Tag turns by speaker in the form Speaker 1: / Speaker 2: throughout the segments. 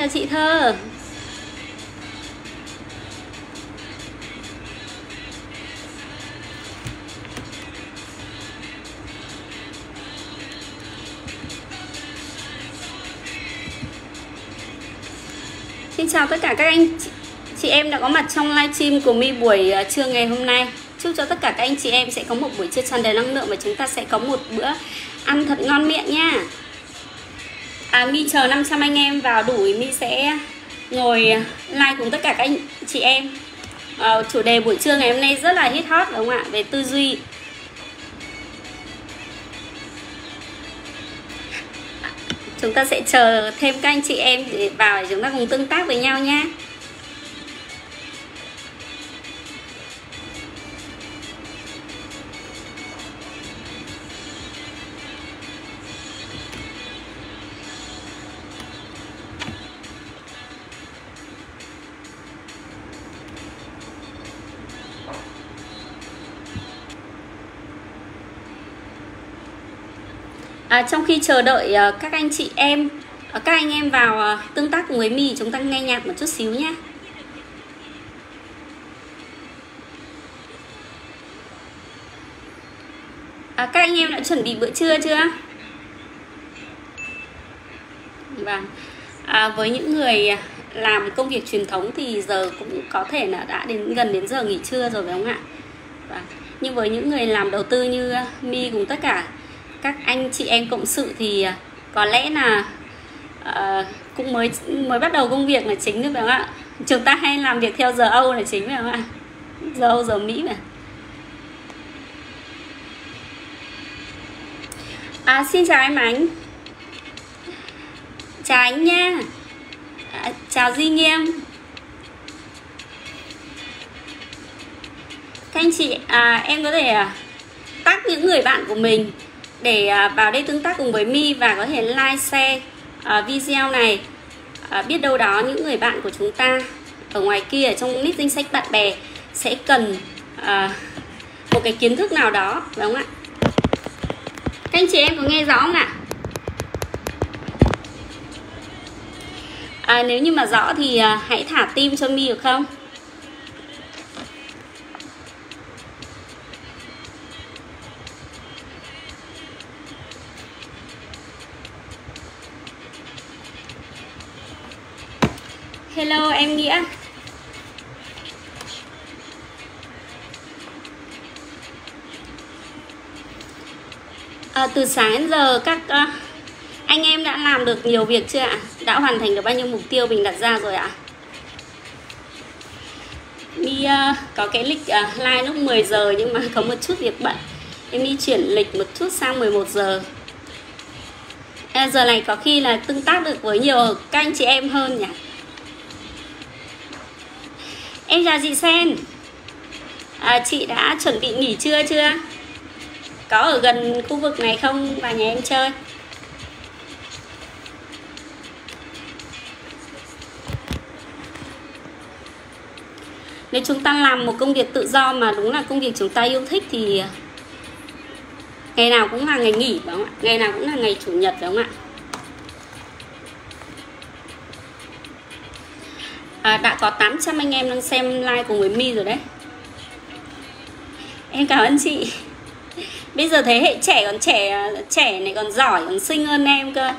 Speaker 1: Chào chị Thơ. Xin chào tất cả các anh chị, chị em đã có mặt trong livestream của mi buổi à, trưa ngày hôm nay. Chúc cho tất cả các anh chị em sẽ có một buổi trưa tràn đầy năng lượng Và chúng ta sẽ có một bữa ăn thật ngon miệng nha. Mi chờ 500 anh em vào đủ thì Mi sẽ ngồi like cùng tất cả các anh chị em. À, Chủ đề buổi trưa ngày hôm nay rất là hit hot đúng không ạ? Về tư duy. Chúng ta sẽ chờ thêm các anh chị em để vào để chúng ta cùng tương tác với nhau nhé à, trong khi chờ đợi uh, các anh chị em uh, các anh em vào uh, tương tác cùng với mì chúng ta nghe nhạc một chút xíu nhé. À, các anh em đã chuẩn bị bữa trưa chưa? Vâng. À, với những người làm công việc truyền thống thì giờ cũng có thể là đã đến gần đến giờ nghỉ trưa rồi phải không ạ? Vâng. nhưng với những người làm đầu tư như mi cùng tất cả các anh chị em cộng sự thì à, có lẽ là uh, cũng mới mới bắt đầu công việc là chính thôi phải không ạ? Chúng ta hay làm việc theo giờ âu là chính phải không ạ? Giờ âu giờ mỹ mà. À, xin chào em ánh. Chào anh nha. À, chào duy nghiêm. Các anh chị à, em có thể à, tắt những người bạn của mình để à, vào đây tương tác cùng với mi và có thể like share à, video này. À, biết đâu đó những người bạn của chúng ta ở ngoài kia ở trong list danh sách bạn bè sẽ cần à, một cái kiến thức nào đó phải không ạ? Các anh chị em có nghe rõ không ạ? À, nếu như mà rõ thì hãy thả tim cho mi được không? Hello em Nghĩa à, Từ sáng đến giờ các uh, anh em đã làm được nhiều việc chưa ạ? Đã hoàn thành được bao nhiêu mục tiêu mình đặt ra rồi ạ? Đi uh, có cái lịch uh, live lúc 10 giờ nhưng mà có một chút việc bận Em đi chuyển lịch một chút sang 11 giờ à, Giờ này có khi là tương tác được với nhiều các anh chị em hơn nhỉ? Em chào chị Sen à, Chị đã chuẩn bị nghỉ trưa chưa? Có ở gần khu vực này không vào nhà em chơi? Nếu chúng ta làm một công việc tự do mà đúng là công việc chúng ta yêu thích thì ngày nào cũng là ngày nghỉ phải không ạ? Ngày nào cũng là ngày chủ nhật phải không ạ? à, đã có 800 anh em đang xem like cùng với mi rồi đấy. Em cảm ơn chị. Bây giờ thế hệ trẻ còn trẻ trẻ này còn giỏi còn xinh hơn em cơ.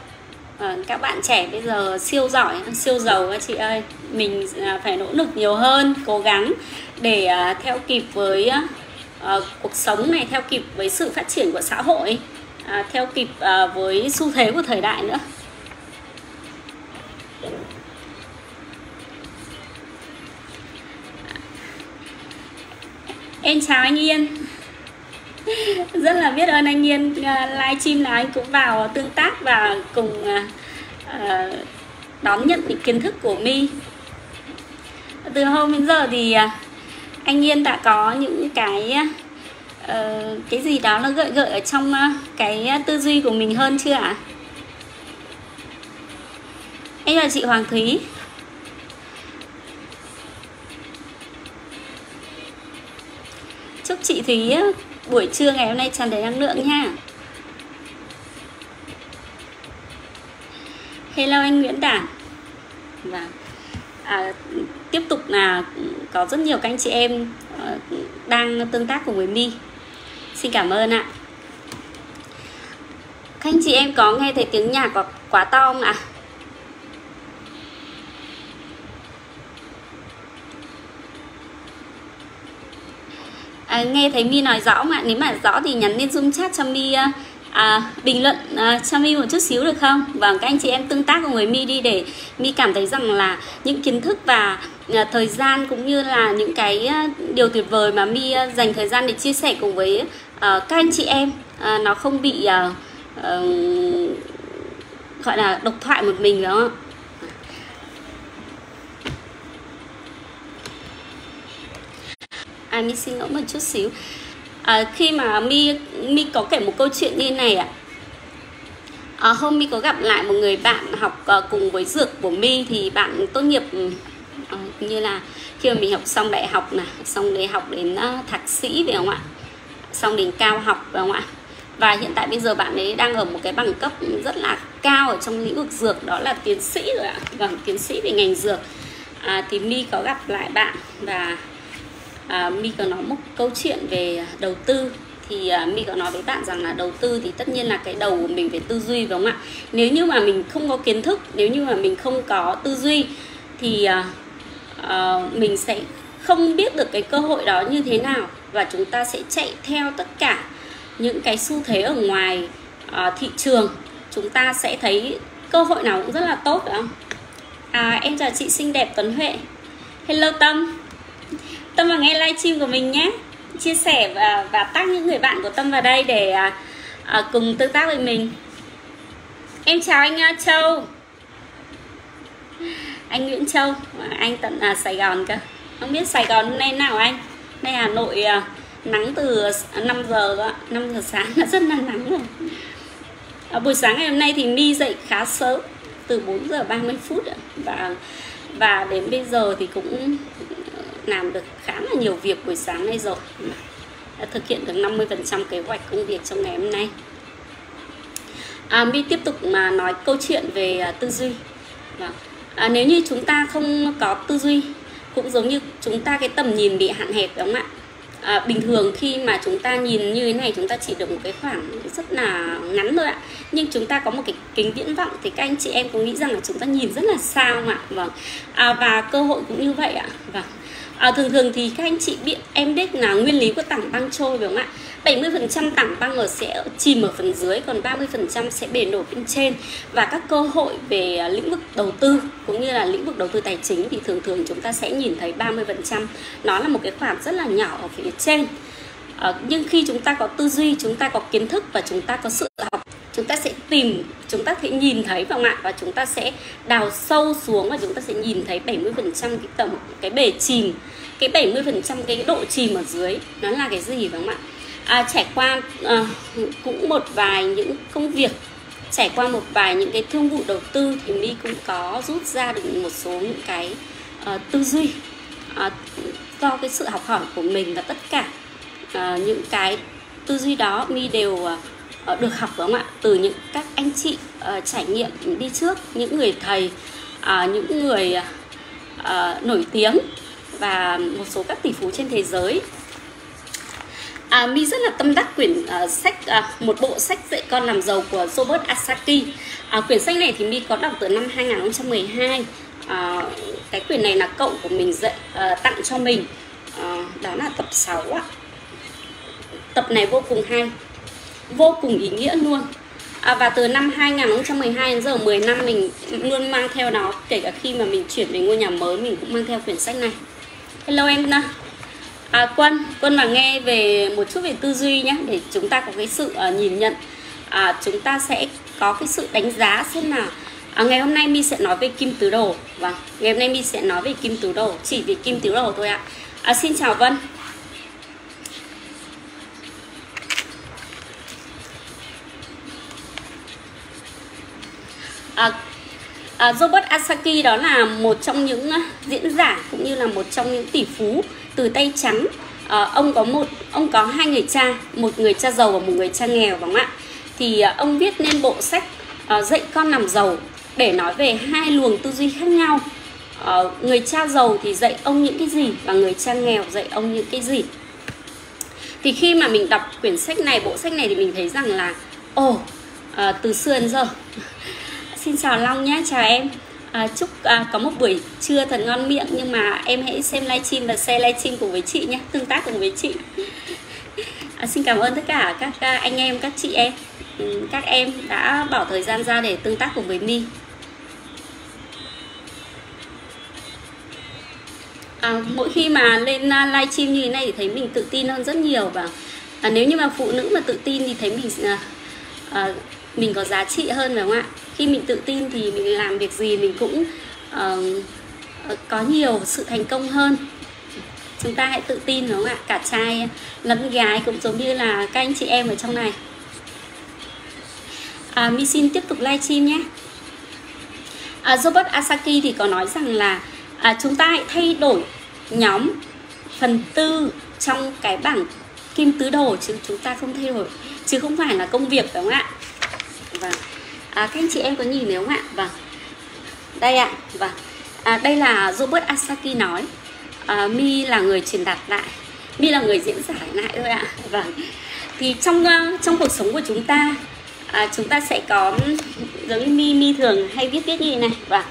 Speaker 1: À, các bạn trẻ bây giờ siêu giỏi siêu giàu các chị ơi. Mình à, phải nỗ lực nhiều hơn cố gắng để à, theo kịp với uh, cuộc sống này theo kịp với sự phát triển của xã hội uh, theo kịp uh, với xu thế của thời đại nữa. Em chào anh Yên. Rất là biết ơn anh Yên. À, Livestream là anh cũng vào tương tác và cùng à, à, đón nhận những kiến thức của My. Từ hôm đến giờ thì anh Yên đã có những cái ờ, cái gì đó nó gợi gợi ở trong cái tư duy của mình hơn chưa ạ? Em là chị Hoàng Thúy. Chúc chị Thúy buổi trưa ngày hôm nay tràn đầy năng lượng nha. Hello anh Nguyễn Đảng vâng. và à, tiếp tục là có rất nhiều các anh chị em ờ, đang tương tác cùng với mi xin cảm ơn ạ. Các anh chị em có nghe thấy tiếng nhạc quá, quá to không ạ? à, À, nghe thấy mi nói rõ mà. Nếu mà rõ thì nhắn lên zoom chat cho mi à, à bình luận à, cho mi một chút xíu được không? Và các anh chị em tương tác cùng với mi đi để mi cảm thấy rằng là những kiến thức và à, thời gian cũng như là những cái à, điều tuyệt vời mà mi à, dành thời gian để chia sẻ cùng với à, các anh chị em à, nó không bị à, à, gọi là độc thoại một mình đó à mi xin lỗi một chút xíu. À, khi mà mi mi có kể một câu chuyện như này ạ. À. à, hôm mi có gặp lại một người bạn học uh, cùng với dược của mi thì bạn tốt nghiệp uh, như là khi mà mình học xong đại học này xong đại học đến uh, thạc sĩ phải không ạ? Xong đến cao học phải không ạ? Và hiện tại bây giờ bạn ấy đang ở một cái bằng cấp rất là cao ở trong lĩnh vực dược đó là tiến sĩ rồi ạ. Vâng tiến sĩ về ngành dược. À, thì mi có gặp lại bạn và à, mi có nói một câu chuyện về đầu tư. Thì à, mi có nói với bạn rằng là đầu tư thì tất nhiên là cái đầu của mình phải tư duy đúng không ạ? Nếu như mà mình không có kiến thức nếu như mà mình không có tư duy thì à, à, mình sẽ không biết được cái cơ hội đó như thế nào và chúng ta sẽ chạy theo tất cả những cái xu thế ở ngoài à, thị trường. Chúng ta sẽ thấy cơ hội nào cũng rất là tốt phải không? À, em chào chị xinh đẹp Tuấn Huệ. Hello Tâm. Tâm vào nghe livestream của mình nhé. Chia sẻ và và tag những người bạn của Tâm vào đây để à, à, cùng tương tác với mình. Em chào anh uh, Châu. Anh Nguyễn Châu. À, anh tận à, Sài Gòn cơ. Không biết Sài Gòn hôm nay nào anh? Đây Hà Nội à, nắng từ 5 à, giờ đó, 5 giờ sáng là rất là nắng rồi. À, buổi sáng ngày hôm nay thì mi dậy khá sớm từ 4 giờ 30 phút và và đến bây giờ thì cũng làm được khá là nhiều việc buổi sáng nay rồi. Đã thực hiện được 50% kế hoạch công việc trong ngày hôm nay. À, mi tiếp tục mà nói câu chuyện về à, tư duy. Vâng. À, nếu như chúng ta không có tư duy cũng giống như chúng ta cái tầm nhìn bị hạn hẹp đúng không ạ? À, bình thường khi mà chúng ta nhìn như thế này chúng ta chỉ được một cái khoảng rất là ngắn thôi ạ. Nhưng chúng ta có một cái kính viễn vọng thì các anh chị em có nghĩ rằng là chúng ta nhìn rất là xa không ạ? Vâng. À, và cơ hội cũng như vậy ạ. Vâng à, thường thường thì các anh chị biết em biết là nguyên lý của tảng băng trôi phải không ạ? 70% tảng băng ở sẽ chìm ở phần dưới còn 30% sẽ bể nổi bên trên. Và các cơ hội về à, lĩnh vực đầu tư cũng như là lĩnh vực đầu tư tài chính thì thường thường chúng ta sẽ nhìn thấy 30% nó là một cái khoản rất là nhỏ ở phía trên à, nhưng khi chúng ta có tư duy chúng ta có kiến thức và chúng ta có sự học chúng ta sẽ tìm chúng ta sẽ nhìn thấy vào ạ và chúng ta sẽ đào sâu xuống và chúng ta sẽ nhìn thấy 70% cái tầm cái bể chìm cái 70% cái độ chìm ở dưới nó là cái gì phải không ạ? À, trải qua à, cũng một vài những công việc trải qua một vài những cái thương vụ đầu tư thì mi cũng có rút ra được một số những cái uh, tư duy uh, do cái sự học hỏi của mình và tất cả uh, những cái tư duy đó mi đều uh, được học đúng không ạ? Từ những các anh chị uh, trải nghiệm đi trước những người thầy uh, những người uh, nổi tiếng và một số các tỷ phú trên thế giới. À, mi rất là tâm đắc quyển à, sách à, một bộ sách dạy con làm giàu của Robert Asaki à, quyển sách này thì mi có đọc từ năm 2012 à, cái quyển này là cậu của mình dạy à, tặng cho mình. À, đó là tập 6 ạ tập này vô cùng hay vô cùng ý nghĩa luôn. À, và từ năm 2012 đến giờ 10 năm mình luôn mang theo nó kể cả khi mà mình chuyển về ngôi nhà mới mình cũng mang theo quyển sách này. Hello em à, quân quân mà nghe về một chút về tư duy nhé để chúng ta có cái sự uh, nhìn nhận. À, chúng ta sẽ có cái sự đánh giá xem nào. À, ngày hôm nay mi sẽ nói về kim tứ đồ. Và ngày hôm nay mi sẽ nói về kim tứ đồ chỉ về kim tứ đồ thôi ạ. À, xin chào vân. À, à, Robert Asaki đó là một trong những à, diễn giả cũng như là một trong những tỷ phú từ tay trắng. À, ông có một ông có hai người cha một người cha giàu và một người cha nghèo đúng không ạ? Thì à, ông viết nên bộ sách à, dạy con làm giàu để nói về hai luồng tư duy khác nhau. À, người cha giàu thì dạy ông những cái gì và người cha nghèo dạy ông những cái gì? Thì khi mà mình đọc quyển sách này bộ sách này thì mình thấy rằng là ồ oh, à, từ xưa đến giờ xin chào long nhé chào em. À, chúc à, có một buổi trưa thật ngon miệng nhưng mà em hãy xem livestream và share livestream cùng với chị nhé tương tác cùng với chị. À, xin cảm ơn tất cả các à, anh em các chị em. Ừ, các em đã bỏ thời gian ra để tương tác cùng với mi à, mỗi khi mà lên à, livestream như thế này thì thấy mình tự tin hơn rất nhiều và à, nếu như mà phụ nữ mà tự tin thì thấy mình à, à, mình có giá trị hơn phải không ạ? Khi mình tự tin thì mình làm việc gì mình cũng uh, có nhiều sự thành công hơn. Chúng ta hãy tự tin đúng không ạ? Cả trai lẫn gái cũng giống như là các anh chị em ở trong này. À, mi xin tiếp tục livestream nhé. À, Robert Asaki thì có nói rằng là à, chúng ta hãy thay đổi nhóm phần tư trong cái bảng kim tứ đồ chứ chúng ta không thay đổi. Chứ không phải là công việc đúng không ạ? Vâng. À, các anh chị em có nhìn thấy không ạ? Vâng. Đây ạ vâng. À, đây là Robert Asaki nói. À, mi là người truyền đạt lại. Mi là người diễn giải lại thôi ạ. Vâng. Thì trong ờ, trong cuộc sống của chúng ta à, chúng ta sẽ có ừ, giống như mi mi thường hay viết viết như thế này. Và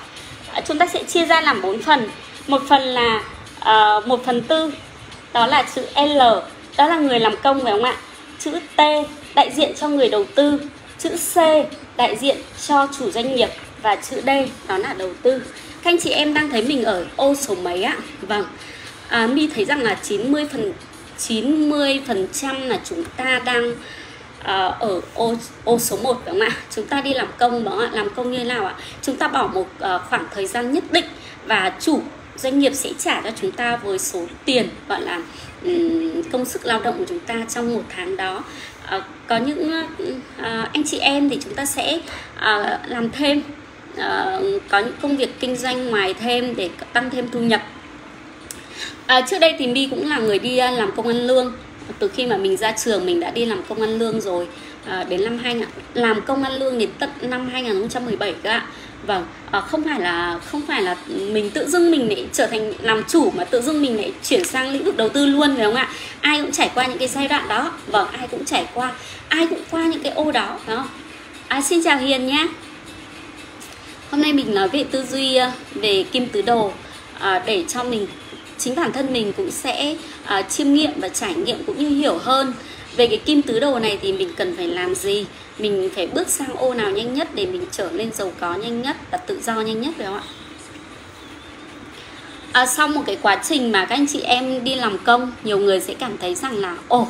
Speaker 1: à, chúng ta sẽ chia ra làm bốn phần. Một phần là uh, một phần tư đó là chữ L. Đó là người làm công phải không ạ? Chữ T đại diện cho người đầu tư chữ C đại diện cho chủ doanh nghiệp và chữ D đó là đầu tư. Các anh chị em đang thấy mình ở ô số mấy ạ? Vâng. À, mi thấy rằng là 90 phần 90 phần trăm là chúng ta đang À, ở ô ô số 1 đúng không ạ? Chúng ta đi làm công đó ạ, làm công như thế nào ạ? Chúng ta bỏ một uh, khoảng thời gian nhất định và chủ doanh nghiệp sẽ trả cho chúng ta với số tiền gọi là um, công sức lao động của chúng ta trong một tháng đó uh, có những uh, anh chị em thì chúng ta sẽ uh, làm thêm. Uh, có những công việc kinh doanh ngoài thêm để tăng thêm thu nhập. À, trước đây thì My cũng là người đi làm công ăn lương. Từ khi mà mình ra trường mình đã đi làm công ăn lương rồi à, đến năm 2000 làm công ăn lương đến tận năm 2017 các ạ. Vâng à, không phải là không phải là mình tự dưng mình lại trở thành làm chủ mà tự dưng mình lại chuyển sang lĩnh vực đầu tư luôn phải không ạ? Ai cũng trải qua những cái giai đoạn đó. Vâng ai cũng trải qua ai cũng qua những cái ô đó đó à, xin chào hiền nhé. Hôm nay mình nói về tư duy à, về kim tứ đồ. À, để cho mình chính bản thân mình cũng sẽ à, chiêm nghiệm và trải nghiệm cũng như hiểu hơn về cái kim tứ đồ này thì mình cần phải làm gì? Mình phải bước sang ô nào nhanh nhất để mình trở nên giàu có nhanh nhất và tự do nhanh nhất phải không ạ? À, sau một cái quá trình mà các anh chị em đi làm công nhiều người sẽ cảm thấy rằng là ồ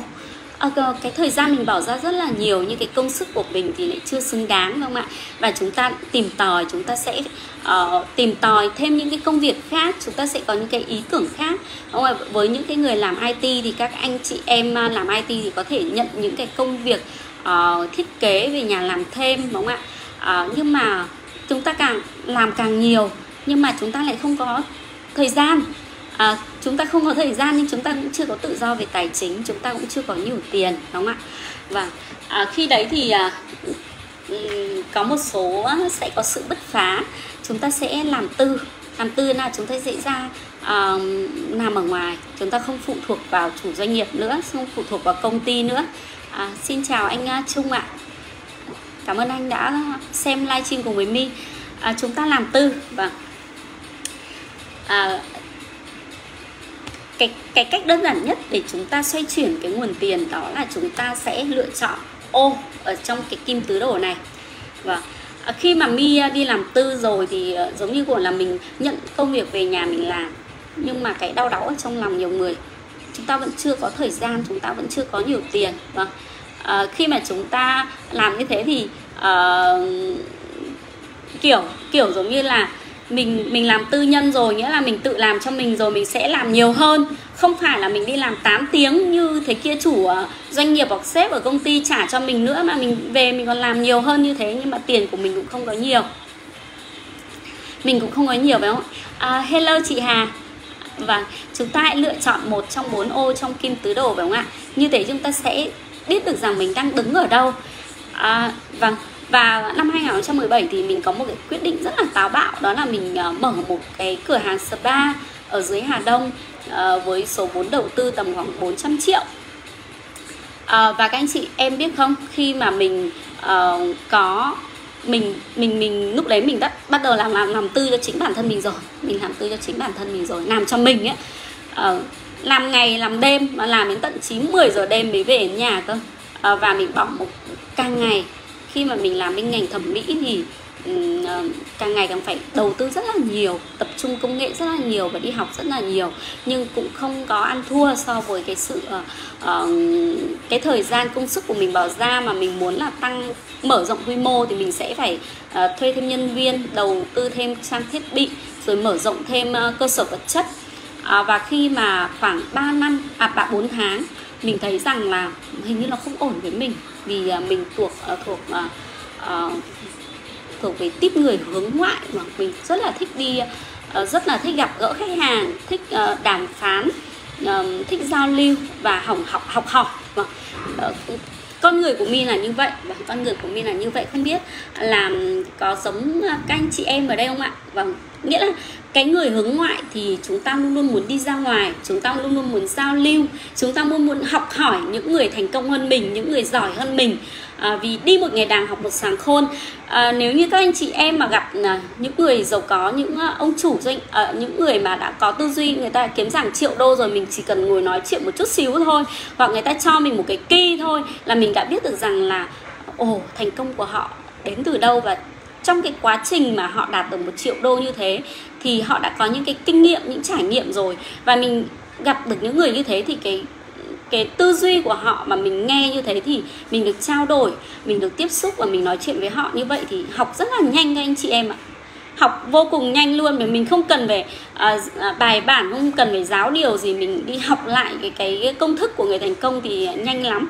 Speaker 1: à, cái thời gian mình bỏ ra rất là nhiều nhưng cái công sức của mình thì lại chưa xứng đáng đúng không ạ? Và chúng ta tìm tòi chúng ta sẽ uh, tìm tòi thêm những cái công việc khác chúng ta sẽ có những cái ý tưởng khác. Không ạ? Với những cái người làm IT thì các anh chị em ờ, làm IT thì có thể nhận những cái công việc uh, thiết kế về nhà làm thêm đúng không ạ? Uh, nhưng mà chúng ta càng làm càng nhiều nhưng mà chúng ta lại không có thời gian. À, chúng ta không có thời gian nhưng chúng ta cũng chưa có tự do về tài chính chúng ta cũng chưa có nhiều tiền đúng không ạ? Và à, khi đấy thì à, có một số sẽ có sự bứt phá. Chúng ta sẽ làm tư. Làm tư là chúng ta dễ ra à, làm ở ngoài. Chúng ta không phụ thuộc vào chủ doanh nghiệp nữa không phụ thuộc vào công ty nữa. À, xin chào anh à, Trung ạ. Cảm ơn anh đã xem livestream cùng với mi à, chúng ta làm tư. Và à, cái cái cách đơn giản nhất để chúng ta xoay chuyển cái nguồn tiền đó là chúng ta sẽ lựa chọn ô ở trong cái kim tứ đồ này. Và khi mà mi à, đi làm tư rồi thì à, giống như của là mình nhận công việc về nhà mình làm nhưng mà cái đau đáu ở trong lòng nhiều người chúng ta vẫn chưa có thời gian chúng ta vẫn chưa có nhiều tiền. Và à, khi mà chúng ta làm như thế thì uh, kiểu kiểu giống như là mình mình làm tư nhân rồi nghĩa là mình tự làm cho mình rồi mình sẽ làm nhiều hơn. Không phải là mình đi làm 8 tiếng như thế kia chủ ờ, doanh nghiệp hoặc sếp ở công ty trả cho mình nữa mà mình về mình còn làm nhiều hơn như thế nhưng mà tiền của mình cũng không có nhiều. Mình cũng không có nhiều phải không? À, hello chị Hà. Và chúng ta hãy lựa chọn một trong bốn ô trong kim tứ đồ phải không ạ? Như thế chúng ta sẽ biết được rằng mình đang đứng ở đâu. À, vâng và và năm 2017 thì mình có một cái quyết định rất là táo bạo đó là mình ờ, mở một cái cửa hàng spa ở dưới Hà Đông ờ, với số vốn đầu tư tầm khoảng 400 triệu. À, và các anh chị em biết không khi mà mình uh, có mình mình mình lúc đấy mình đã bắt đầu làm làm làm tư cho chính bản thân mình rồi. Mình làm tư cho chính bản thân mình rồi làm cho mình ấy. Uh, làm ngày làm đêm mà làm đến tận 9 10 giờ đêm mới về đến nhà cơ. Uh, và mình bỏ một càng ngày khi mà mình làm bên ngành thẩm mỹ thì ừ, ờ, càng ngày càng phải đầu tư rất là nhiều tập trung công nghệ rất là nhiều và đi học rất là nhiều. Nhưng cũng không có ăn thua so với cái sự uh, cái thời gian công sức của mình bỏ ra mà mình muốn là tăng mở rộng quy mô thì mình sẽ phải uh, thuê thêm nhân viên đầu tư thêm trang thiết bị rồi mở rộng thêm uh, cơ sở vật chất. Uh, và khi mà khoảng 3 năm à ba bốn tháng mình thấy rằng là hình như nó không ổn với mình vì à, mình thuộc uh, thuộc uh, uh, thuộc về tiếp người hướng ngoại mà mình rất là thích đi uh, rất là thích gặp gỡ khách hàng thích uh, đàm phán uh, thích giao lưu và học học học hỏi. Uh, con người của mình là như vậy và con người của mình là như vậy không biết là có giống à, các anh chị em ở đây không ạ? Vâng nghĩa là cái người hướng ngoại thì chúng ta luôn luôn muốn đi ra ngoài chúng ta luôn luôn muốn giao lưu chúng ta luôn muốn học hỏi những người thành công hơn mình những người giỏi hơn mình. À, vì đi một ngày đàng học một sáng khôn à, nếu như các anh chị em mà gặp à, những người giàu có những à, ông chủ doanh à, những người mà đã có tư duy người ta kiếm giảm triệu đô rồi mình chỉ cần ngồi nói chuyện một chút xíu thôi hoặc người ta cho mình một cái kỳ thôi là mình đã biết được rằng là ồ thành công của họ đến từ đâu và trong cái quá trình mà họ đạt được một triệu đô như thế thì họ đã có những cái kinh nghiệm những trải nghiệm rồi. Và mình gặp được những người như thế thì cái cái tư duy của họ mà mình nghe như thế thì mình được trao đổi mình được tiếp xúc và mình nói chuyện với họ như vậy thì học rất là nhanh các anh chị em ạ. Học vô cùng nhanh luôn mà mình không cần phải uh, bài bản không cần phải giáo điều gì mình đi học lại cái cái công thức của người thành công thì nhanh lắm.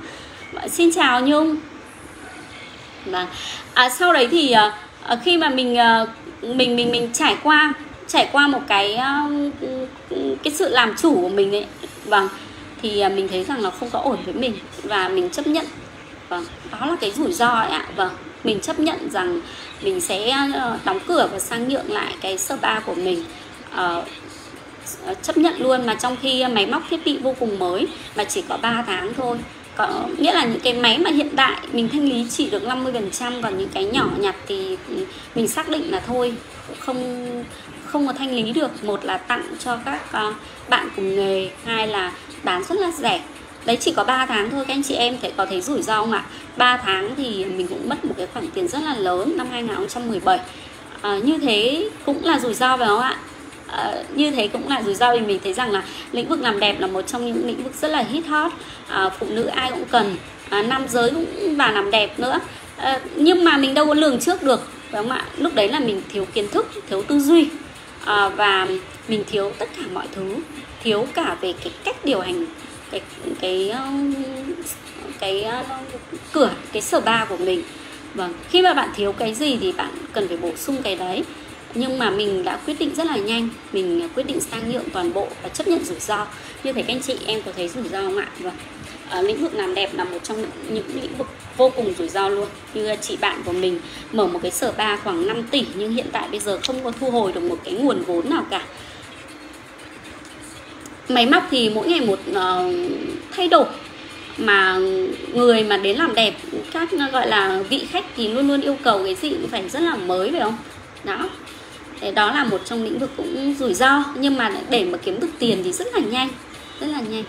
Speaker 1: Xin chào nhung vâng. À, sau đấy thì à, khi mà mình à, mình mình mình trải qua trải qua một cái cái sự làm chủ của mình ấy vâng thì à, mình thấy rằng nó không có ổn với mình và mình chấp nhận. Vâng đó là cái rủi ro ấy ạ. Vâng mình chấp nhận rằng mình sẽ đóng cửa và sang nhượng lại cái spa của mình. À, chấp nhận luôn mà trong khi máy móc thiết bị vô cùng mới mà chỉ có 3 tháng thôi có nghĩa là những cái máy mà hiện đại mình thanh lý chỉ được 50% còn những cái nhỏ nhặt thì mình xác định là thôi không không có thanh lý được. Một là tặng cho các ờ, bạn cùng nghề hai là bán rất là rẻ. Đấy chỉ có 3 tháng thôi các anh chị em thấy có thấy rủi ro không ạ? 3 tháng thì mình cũng mất một cái khoản tiền rất là lớn năm 2017 à, ờ, như thế cũng là rủi ro phải không ạ? Ờ, như thế cũng là rủi ro vì mình thấy rằng là lĩnh vực làm đẹp là một trong những lĩnh vực rất là hit hot. À, phụ nữ ai cũng cần à, nam giới cũng và làm đẹp nữa. À, nhưng mà mình đâu có lường trước được phải không ạ? Lúc đấy là mình thiếu kiến thức thiếu tư duy à, và mình thiếu tất cả mọi thứ thiếu cả về cái cách điều hành cái cái cái, cái cửa cái sở ba của mình. Và khi mà bạn thiếu cái gì thì bạn cần phải bổ sung cái đấy nhưng mà mình đã quyết định rất là nhanh. Mình quyết định sang nhượng toàn bộ và chấp nhận rủi ro. Như thế các anh chị em có thấy rủi ro không ạ? Vâng. À, lĩnh vực làm đẹp là một trong những lĩnh vực vô cùng rủi ro luôn. Như chị bạn của mình mở một cái sở ba khoảng 5 tỷ nhưng hiện tại bây giờ không có thu hồi được một cái nguồn vốn nào cả. Máy móc thì mỗi ngày một uh, thay đổi. Mà người mà đến làm đẹp các gọi là vị khách thì luôn luôn yêu cầu cái gì cũng phải rất là mới phải không? Đó thế đó là một trong lĩnh vực cũng rủi ro nhưng mà để mà kiếm được tiền thì rất là nhanh rất là nhanh.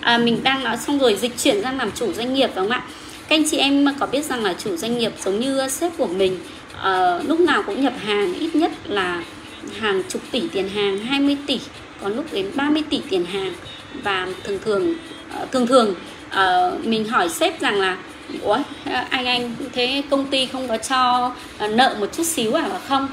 Speaker 1: À, mình đang nói xong rồi dịch chuyển sang làm chủ doanh nghiệp đúng không ạ? Các anh chị em có biết rằng là chủ doanh nghiệp giống như sếp của mình à, lúc nào cũng nhập hàng ít nhất là hàng chục tỷ tiền hàng 20 tỷ có lúc đến 30 tỷ tiền hàng. Và thường thường ờ, thường thường uh, mình hỏi sếp rằng là ủa anh anh thế công ty không có cho uh, nợ một chút xíu à không?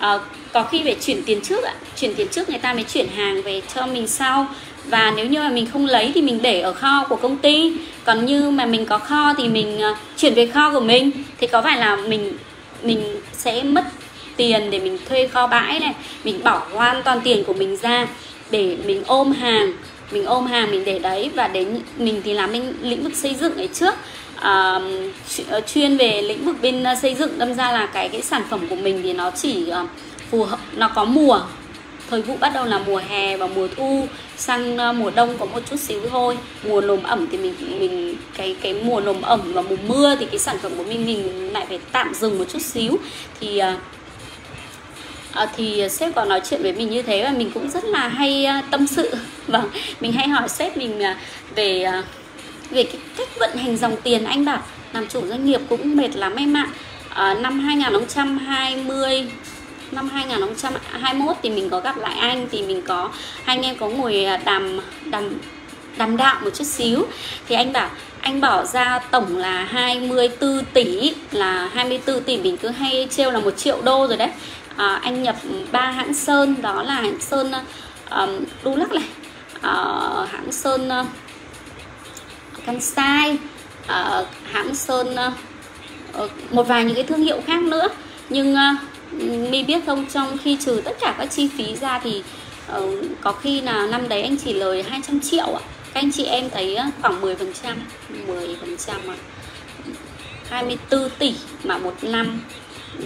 Speaker 1: À, có khi phải chuyển tiền trước ạ. Chuyển tiền trước người ta mới chuyển hàng về cho mình sau. Và nếu như mà mình không lấy thì mình để ở kho của công ty. Còn như mà mình có kho thì mình ờ, chuyển về kho của mình. Thì có phải là mình mình sẽ mất tiền để mình thuê kho bãi này? Mình bỏ hoàn toàn tiền của mình ra để mình ôm hàng. Mình ôm hàng mình để đấy. Và đến mình thì làm bên lĩnh vực xây dựng ấy trước à, chuyên về lĩnh vực bên ờ, xây dựng đâm ra là cái cái sản phẩm của mình thì nó chỉ uh, phù hợp nó có mùa. Thời vụ bắt đầu là mùa hè và mùa thu sang mùa đông có một chút xíu thôi. Mùa nồm ẩm thì mình mình cái cái mùa nồm ẩm và mùa mưa thì cái sản phẩm của mình mình lại phải tạm dừng một chút xíu. Thì à, thì sếp có nói chuyện với mình như thế và mình cũng rất là hay uh, tâm sự. Vâng mình hay hỏi sếp mình uh, về uh, về cái cách vận hành dòng tiền anh bảo làm chủ doanh nghiệp cũng mệt lắm em ạ. À, năm 2020 năm 2021 thì mình có gặp lại anh thì mình có hai anh em có ngồi à, đàm đàm đàm đạo một chút xíu. Thì anh bảo anh bỏ ra tổng là 24 tỷ là 24 tỷ mình cứ hay trêu là một triệu đô rồi đấy. À, anh nhập ba hãng sơn đó là hãng sơn um, đu lắc này. Uh, hãng sơn uh, Kansai uh, ờ, hãng sơn uh, một vài những cái thương hiệu khác nữa. Nhưng uh, mi biết không trong khi trừ tất cả các chi phí ra thì uh, có khi là năm đấy anh chỉ lời 200 triệu ạ. Các anh chị em thấy khoảng 10 phần trăm 10 phần trăm 24 tỷ mà một năm.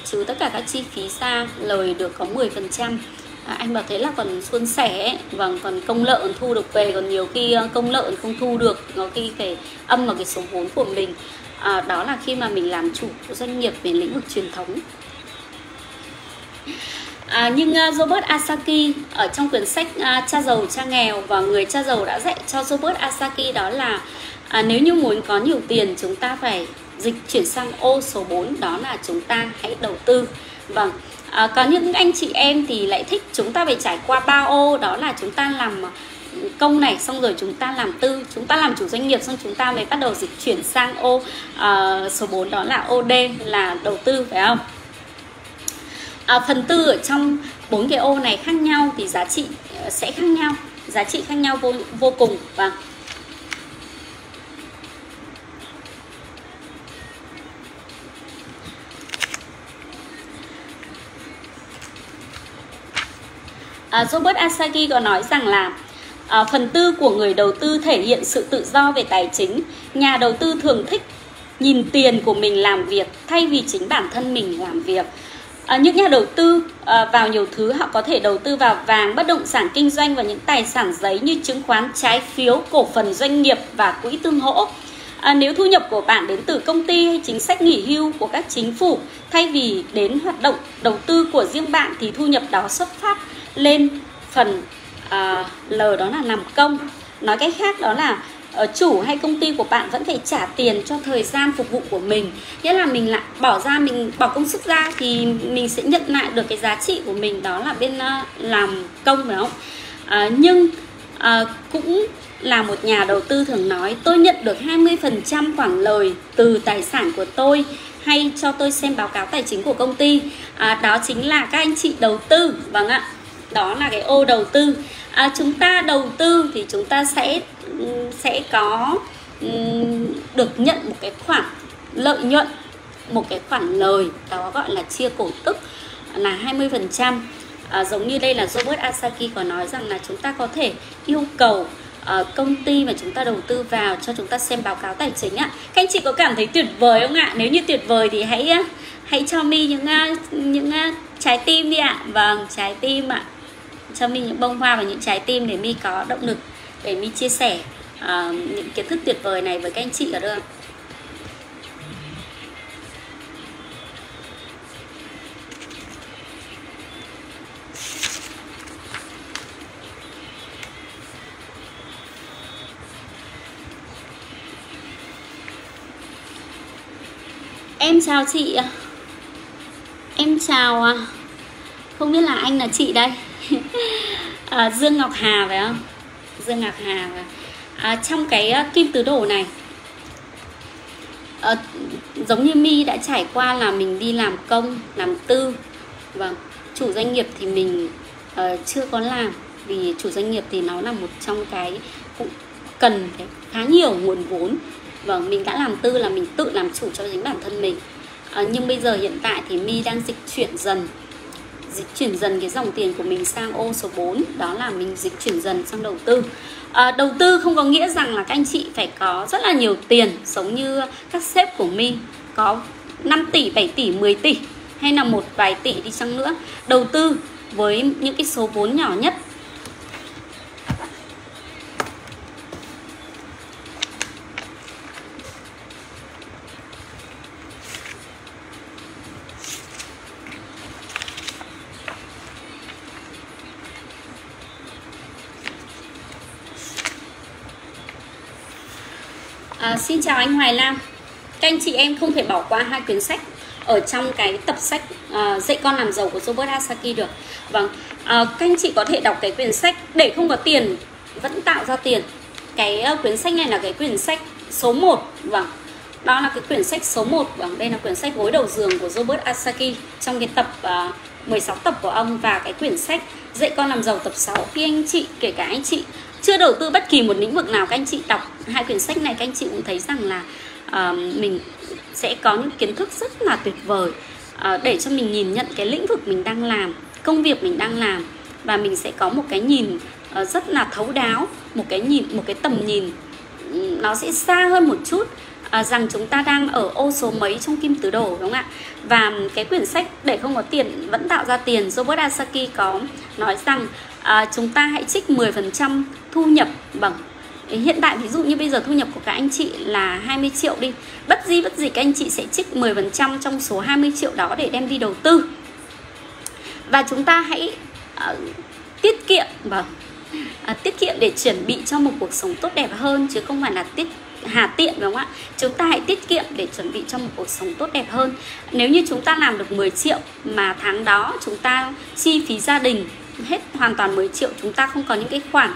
Speaker 1: Trừ tất cả các chi phí ra lời được có 10 phần trăm à, anh bảo thế là còn suôn sẻ và vâng, còn công lợn thu được về còn nhiều khi ờ, công lợn không thu được có khi phải âm vào cái số vốn của mình. À, đó là khi mà mình làm chủ doanh nghiệp về lĩnh vực truyền thống. À, nhưng uh, Robert Asaki ở trong quyển sách uh, Cha giàu cha nghèo và người cha giàu đã dạy cho Robert Asaki đó là à, nếu như muốn có nhiều tiền chúng ta phải dịch chuyển sang ô số 4 đó là chúng ta hãy đầu tư. Vâng à, có những anh chị em thì lại thích chúng ta phải trải qua ba ô đó là chúng ta làm ờ, công này xong rồi chúng ta làm tư chúng ta làm chủ doanh nghiệp xong chúng ta mới bắt đầu dịch chuyển sang ô uh, số 4 đó là OD là đầu tư phải không? À, phần tư ở trong bốn cái ô này khác nhau thì giá trị ờ, sẽ khác nhau giá trị khác nhau vô vô cùng và à, Robert Asagi có nói rằng là à, phần tư của người đầu tư thể hiện sự tự do về tài chính. Nhà đầu tư thường thích nhìn tiền của mình làm việc thay vì chính bản thân mình làm việc. À, những nhà đầu tư à, vào nhiều thứ họ có thể đầu tư vào vàng bất động sản kinh doanh và những tài sản giấy như chứng khoán trái phiếu cổ phần doanh nghiệp và quỹ tương hỗ À, nếu thu nhập của bạn đến từ công ty hay chính sách nghỉ hưu của các chính phủ thay vì đến hoạt động đầu tư của riêng bạn thì thu nhập đó xuất phát lên phần uh, L đó là làm công. Nói cách khác đó là uh, chủ hay công ty của bạn vẫn phải trả tiền cho thời gian phục vụ của mình. Nghĩa là mình lại bỏ ra mình bỏ công sức ra thì mình sẽ nhận lại được cái giá trị của mình đó là bên uh, làm công phải không? Uh, nhưng uh, cũng là một nhà đầu tư thường nói tôi nhận được 20% khoản lời từ tài sản của tôi hay cho tôi xem báo cáo tài chính của công ty. À, đó chính là các anh chị đầu tư. Vâng ạ đó là cái ô đầu tư. À, chúng ta đầu tư thì chúng ta sẽ sẽ có được nhận một cái khoản lợi nhuận một cái khoản lời đó gọi là chia cổ tức là 20% à, giống như đây là Robert Asaki có nói rằng là chúng ta có thể yêu cầu uh, công ty mà chúng ta đầu tư vào cho chúng ta xem báo cáo tài chính ạ các anh chị có cảm thấy tuyệt vời không ạ? Nếu như tuyệt vời thì hãy hãy cho mi những ờ, những ờ, trái tim đi ạ. Vâng trái tim ạ cho mi những bông hoa và những trái tim để mi có động lực để mi chia sẻ uh, những kiến thức tuyệt vời này với các anh chị ở đây Em chào chị Em chào Không biết là anh là chị đây à, Dương Ngọc Hà phải không? Dương Ngọc Hà phải. À, trong cái uh, kim tứ đổ này à, giống như mi đã trải qua là mình đi làm công làm tư. Và chủ doanh nghiệp thì mình uh, chưa có làm vì chủ doanh nghiệp thì nó là một trong cái cũng cần cái khá nhiều nguồn vốn. Vâng mình đã làm tư là mình tự làm chủ cho chính bản thân mình. À, nhưng bây giờ hiện tại thì mi đang dịch chuyển dần dịch chuyển dần cái dòng tiền của mình sang ô số 4 đó là mình dịch chuyển dần sang đầu tư. À, đầu tư không có nghĩa rằng là các anh chị phải có rất là nhiều tiền giống như các sếp của mình có 5 tỷ 7 tỷ 10 tỷ hay là một vài tỷ đi chăng nữa. Đầu tư với những cái số vốn nhỏ nhất À, xin chào anh Hoài Lam. Các anh chị em không thể bỏ qua hai quyển sách ở trong cái tập sách uh, dạy con làm giàu của Robert Asaki được. Vâng uh, các anh chị có thể đọc cái quyển sách để không có tiền vẫn tạo ra tiền. Cái uh, quyển sách này là cái quyển sách số 1 vâng đó là cái quyển sách số 1 đây là quyển sách gối đầu giường của Robert Asaki trong cái tập ờ, uh, 16 tập của ông. Và cái quyển sách dạy con làm giàu tập 6 khi anh chị kể cả anh chị chưa đầu tư bất kỳ một lĩnh vực nào các anh chị đọc hai quyển sách này các anh chị cũng thấy rằng là uh, mình sẽ có những kiến thức rất là tuyệt vời uh, để cho mình nhìn nhận cái lĩnh vực mình đang làm công việc mình đang làm. Và mình sẽ có một cái nhìn uh, rất là thấu đáo một cái nhìn một cái tầm nhìn ừ, nó sẽ xa hơn một chút à, rằng chúng ta đang ở ô số mấy trong kim tứ đồ đúng không ạ? Và cái quyển sách để không có tiền vẫn tạo ra tiền Robert Asaki có nói rằng à, chúng ta hãy trích 10% thu nhập bằng à, hiện tại ví dụ như bây giờ thu nhập của các anh chị là 20 triệu đi. Bất di bất gì các anh chị sẽ trích 10% trong số 20 triệu đó để đem đi đầu tư. Và chúng ta hãy uh, tiết kiệm vâng uh, tiết kiệm để chuẩn bị cho một cuộc sống tốt đẹp hơn chứ không phải là tiết hà tiện đúng không ạ? Chúng ta hãy tiết kiệm để chuẩn bị cho một cuộc sống tốt đẹp hơn. Nếu như chúng ta làm được 10 triệu mà tháng đó chúng ta chi phí gia đình hết hoàn toàn 10 triệu chúng ta không có những cái khoản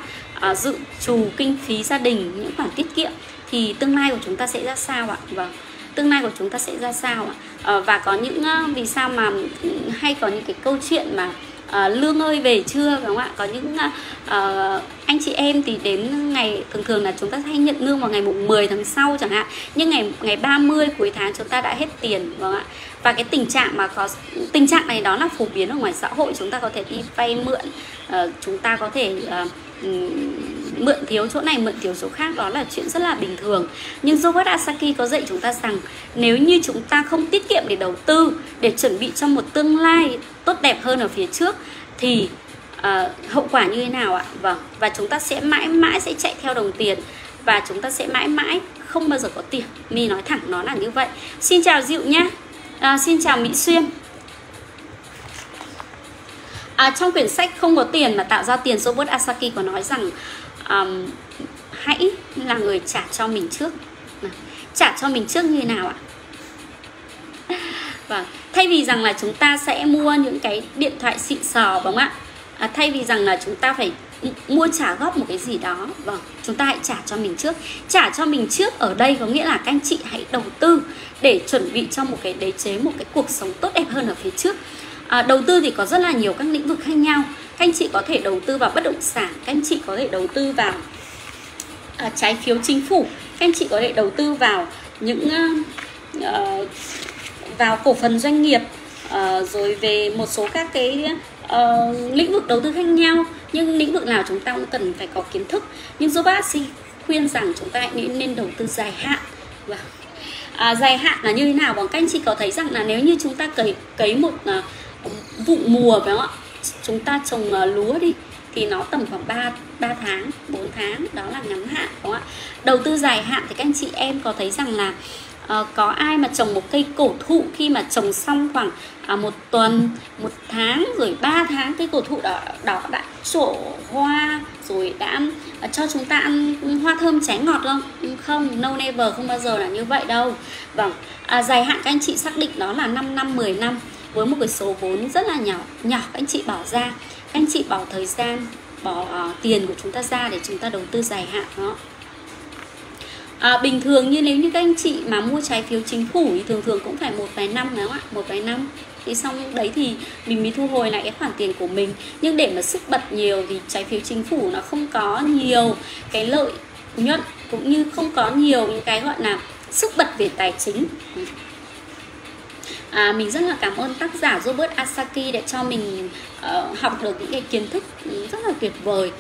Speaker 1: uh, dự trù kinh phí gia đình những khoản tiết kiệm thì tương lai của chúng ta sẽ ra sao ạ? Vâng tương lai của chúng ta sẽ ra sao ạ? À, và có những uh, vì sao mà hay có những cái câu chuyện mà Ờ, lương ơi về chưa đúng không ạ? Có những uh, anh chị em thì đến ngày thường thường là chúng ta hay nhận lương vào ngày mùng 10 tháng sau chẳng hạn. Nhưng ngày ngày 30 cuối tháng chúng ta đã hết tiền vâng ạ? Và cái tình trạng mà có tình trạng này đó là phổ biến ở ngoài xã hội. Chúng ta có thể đi vay mượn uh, chúng ta có thể uh, mượn thiếu chỗ này mượn thiếu chỗ khác đó là chuyện rất là bình thường. Nhưng Robert Asaki có dạy chúng ta rằng nếu như chúng ta không tiết kiệm để đầu tư để chuẩn bị cho một tương lai tốt đẹp hơn ở phía trước thì uh, hậu quả như thế nào ạ? Vâng và chúng ta sẽ mãi mãi sẽ chạy theo đồng tiền và chúng ta sẽ mãi mãi không bao giờ có tiền. Mi nói thẳng nó là như vậy. Xin chào diệu nhá. À, xin chào mỹ xuyên. À, trong quyển sách không có tiền mà tạo ra tiền Robert Asaki có nói rằng um, hãy là người trả cho mình trước. Trả cho mình trước như thế nào ạ? Vâng thay vì rằng là chúng ta sẽ mua những cái điện thoại xịn sò đúng không ạ? À, thay vì rằng là chúng ta phải mua trả góp một cái gì đó vâng chúng ta hãy trả cho mình trước. Trả cho mình trước ở đây có nghĩa là các anh chị hãy đầu tư để chuẩn bị cho một cái đế chế một cái cuộc sống tốt đẹp hơn ở phía trước. À, đầu tư thì có rất là nhiều các lĩnh vực khác nhau. Các anh chị có thể đầu tư vào bất động sản các anh chị có thể đầu tư vào à, trái phiếu chính phủ các anh chị có thể đầu tư vào những uh, vào cổ phần doanh nghiệp uh, rồi về một số các cái uh, lĩnh vực đầu tư khác nhau. Nhưng lĩnh vực nào chúng ta cũng cần phải có kiến thức. Nhưng do bác sĩ khuyên rằng chúng ta nên nên đầu tư dài hạn. Và à, dài hạn là như thế nào? Bằng các anh chị có thấy rằng là nếu như chúng ta cấy cấy một uh, vụ mùa phải không ạ? Chúng ta trồng uh, lúa đi thì nó tầm khoảng 3, 3 tháng 4 tháng. Đó là ngắn hạn đúng không ạ? Đầu tư dài hạn thì các anh chị em có thấy rằng là uh, có ai mà trồng một cây cổ thụ khi mà trồng xong khoảng uh, một tuần một tháng rồi 3 tháng cây cổ thụ đó, đó đã trổ hoa rồi đã uh, cho chúng ta ăn hoa thơm trái ngọt không? Không no never không bao giờ là như vậy đâu. Vâng uh, dài hạn các anh chị xác định đó là 5 năm 10 năm. Với một cái số vốn rất là nhỏ nhỏ các anh chị bỏ ra. Các anh chị bỏ thời gian bỏ uh, tiền của chúng ta ra để chúng ta đầu tư dài hạn đó à, bình thường như nếu như các anh chị mà mua trái phiếu chính phủ thì thường thường cũng phải một vài năm đúng không ạ? Một vài năm. Thì xong đấy thì mình mới thu hồi lại cái khoản tiền của mình. Nhưng để mà sức bật nhiều thì trái phiếu chính phủ nó không có nhiều cái lợi nhuận cũng như không có nhiều những cái gọi là sức bật về tài chính à, mình rất là cảm ơn tác giả Robert Asaki để cho mình uh, học được những cái kiến thức rất là tuyệt vời.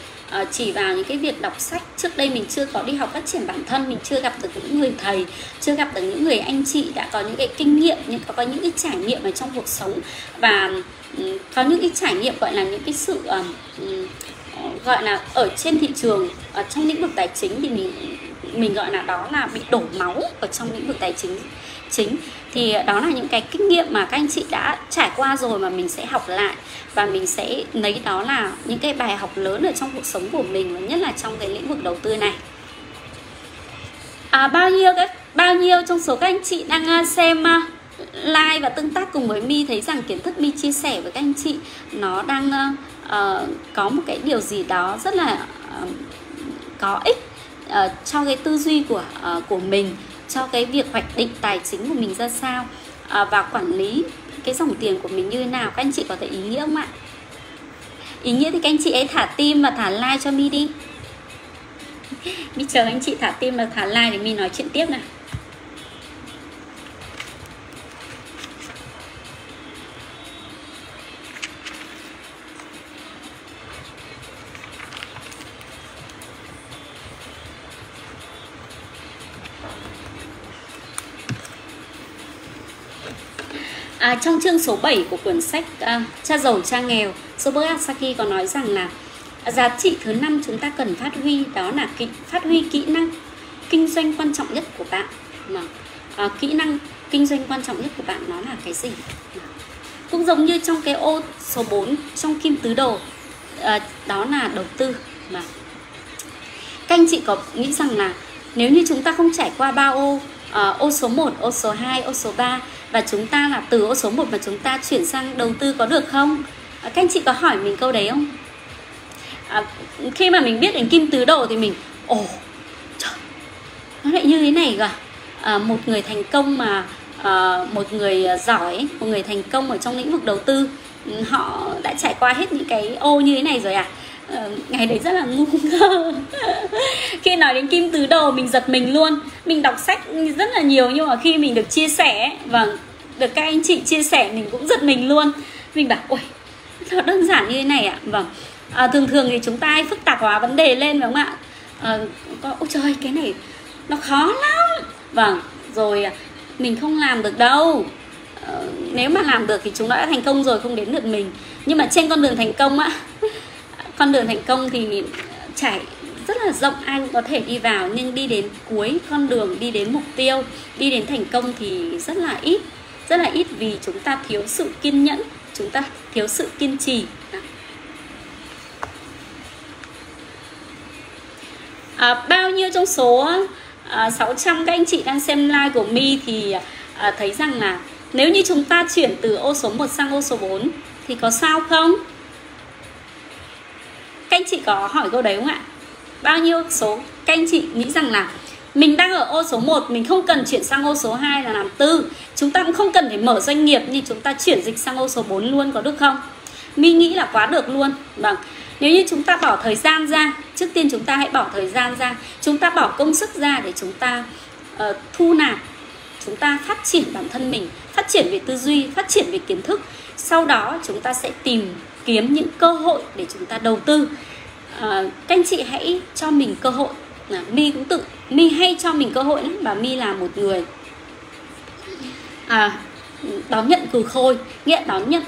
Speaker 1: Uh, chỉ vào những cái việc đọc sách trước đây mình chưa có đi học phát triển bản thân mình chưa gặp được những người thầy chưa gặp được những người anh chị đã có những cái kinh nghiệm những có, có những cái trải nghiệm ở trong cuộc sống. Và um, có những cái trải nghiệm gọi là những cái sự um, gọi là ở trên thị trường ở trong lĩnh vực tài chính thì mình mình gọi là đó là bị đổ máu ở trong lĩnh vực tài chính. Chính. Thì đó là những cái kinh nghiệm mà các anh chị đã trải qua rồi mà mình sẽ học lại. Và mình sẽ lấy đó là những cái bài học lớn ở trong cuộc sống của mình và nhất là trong cái lĩnh vực đầu tư này. À, bao nhiêu các bao nhiêu trong số các anh chị đang à, xem à, like và tương tác cùng với mi thấy rằng kiến thức mi chia sẻ với các anh chị nó đang uh, có một cái điều gì đó rất là uh, có ích uh, cho cái tư duy của uh, của mình cho cái việc hoạch định tài chính của mình ra sao uh, và quản lý cái dòng tiền của mình như thế nào. Các anh chị có thể ý nghĩa không ạ? Ý nghĩa thì các anh chị ấy thả tim và thả like cho mi đi. Mi chờ anh chị thả tim và thả like để mi nói chuyện tiếp nào. À, trong chương số 7 của cuốn sách à, Cha giàu cha nghèo, Robert Asaki có nói rằng là giá trị thứ năm chúng ta cần phát huy đó là kỹ, phát huy kỹ năng kinh doanh quan trọng nhất của bạn. Mà à, kỹ năng kinh doanh quan trọng nhất của bạn nó là cái gì? Cũng giống như trong cái ô số 4 trong kim tứ đồ à, đó là đầu tư mà các anh chị có nghĩ rằng là nếu như chúng ta không trải qua ba ô uh, ô số 1, ô số 2, ô số 3 và chúng ta là từ ô số 1 mà chúng ta chuyển sang đầu tư có được không? Uh, các anh chị có hỏi mình câu đấy không? Uh, khi mà mình biết đến kim tứ đồ thì mình ồ trời nó lại như thế này cả à, một người thành công mà à, một người giỏi một người thành công ở trong lĩnh vực đầu tư ừ, họ đã trải qua hết những cái ô như thế này rồi à? Ờ, ngày đấy rất là ngu ngơ. Khi nói đến kim tứ đồ mình giật mình luôn. Mình đọc sách rất là nhiều nhưng mà khi mình được chia sẻ và được các anh chị chia sẻ mình cũng giật mình luôn. Mình bảo ôi thật đơn giản như thế này ạ. Vâng. À, thường thường thì chúng ta hay phức tạp hóa vấn đề lên phải không ạ? À, có ôi trời cái này nó khó lắm. Vâng rồi à, mình không làm được đâu. À, nếu mà làm được thì chúng đã thành công rồi không đến lượt mình. Nhưng mà trên con đường thành công á con đường thành công thì trải rất là rộng ai cũng có thể đi vào nhưng đi đến cuối con đường đi đến mục tiêu đi đến thành công thì rất là ít rất là ít vì chúng ta thiếu sự kiên nhẫn chúng ta thiếu sự kiên trì à, bao nhiêu trong số à, 600 các anh chị đang xem live của mi thì à, thấy rằng là nếu như chúng ta chuyển từ ô số 1 sang ô số 4 thì có sao không? Các anh chị có hỏi câu đấy không ạ? Bao nhiêu số? Các anh chị nghĩ rằng là mình đang ở ô số 1 mình không cần chuyển sang ô số 2 là làm tư. Chúng ta cũng không cần phải mở doanh nghiệp nhưng chúng ta chuyển dịch sang ô số 4 luôn có được không? Mi nghĩ là quá được luôn. Vâng. Nếu như chúng ta bỏ thời gian ra trước tiên chúng ta hãy bỏ thời gian ra. Chúng ta bỏ công sức ra để chúng ta uh, thu nạp chúng ta phát triển bản thân mình phát triển về tư duy phát triển về kiến thức. Sau đó chúng ta sẽ tìm kiếm những cơ hội để chúng ta đầu tư. À, các anh chị hãy cho mình cơ hội. À, mi cũng tự mi hay cho mình cơ hội lắm và mi là một người à, đón nhận cừ khôi nghĩa đón nhận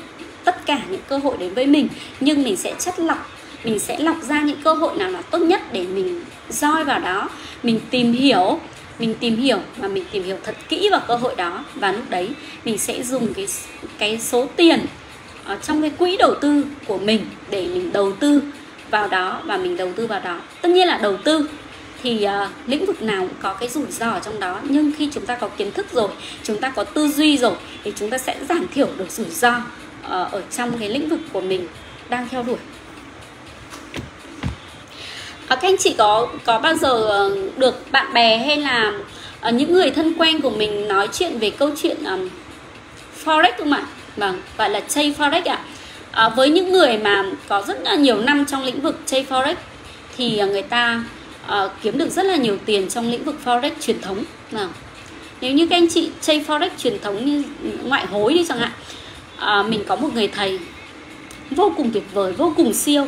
Speaker 1: tất cả những cơ hội đến với mình. Nhưng mình sẽ chất lọc mình sẽ lọc ra những cơ hội nào là tốt nhất để mình roi vào đó. Mình tìm hiểu mình tìm hiểu và mình tìm hiểu thật kỹ vào cơ hội đó. Và lúc đấy mình sẽ dùng cái cái số tiền trong cái quỹ đầu tư của mình để mình đầu tư vào đó và mình đầu tư vào đó. Tất nhiên là đầu tư thì uh, lĩnh vực nào cũng có cái rủi ro ở trong đó. Nhưng khi chúng ta có kiến thức rồi chúng ta có tư duy rồi thì chúng ta sẽ giảm thiểu được rủi ro uh, ở trong cái lĩnh vực của mình đang theo đuổi. Ờ, các anh chị có có bao giờ được bạn bè hay là những người thân quen của mình nói chuyện về câu chuyện um, forex không ạ? Vâng gọi là chơi forex ạ. À, với những người mà có rất là nhiều năm trong lĩnh vực chơi forex thì à, người ta à, kiếm được rất là nhiều tiền trong lĩnh vực forex truyền thống. Vâng. Nếu như các anh chị chơi forex truyền thống như ngoại hối đi chẳng hạn à, mình có một người thầy vô cùng tuyệt vời vô cùng siêu.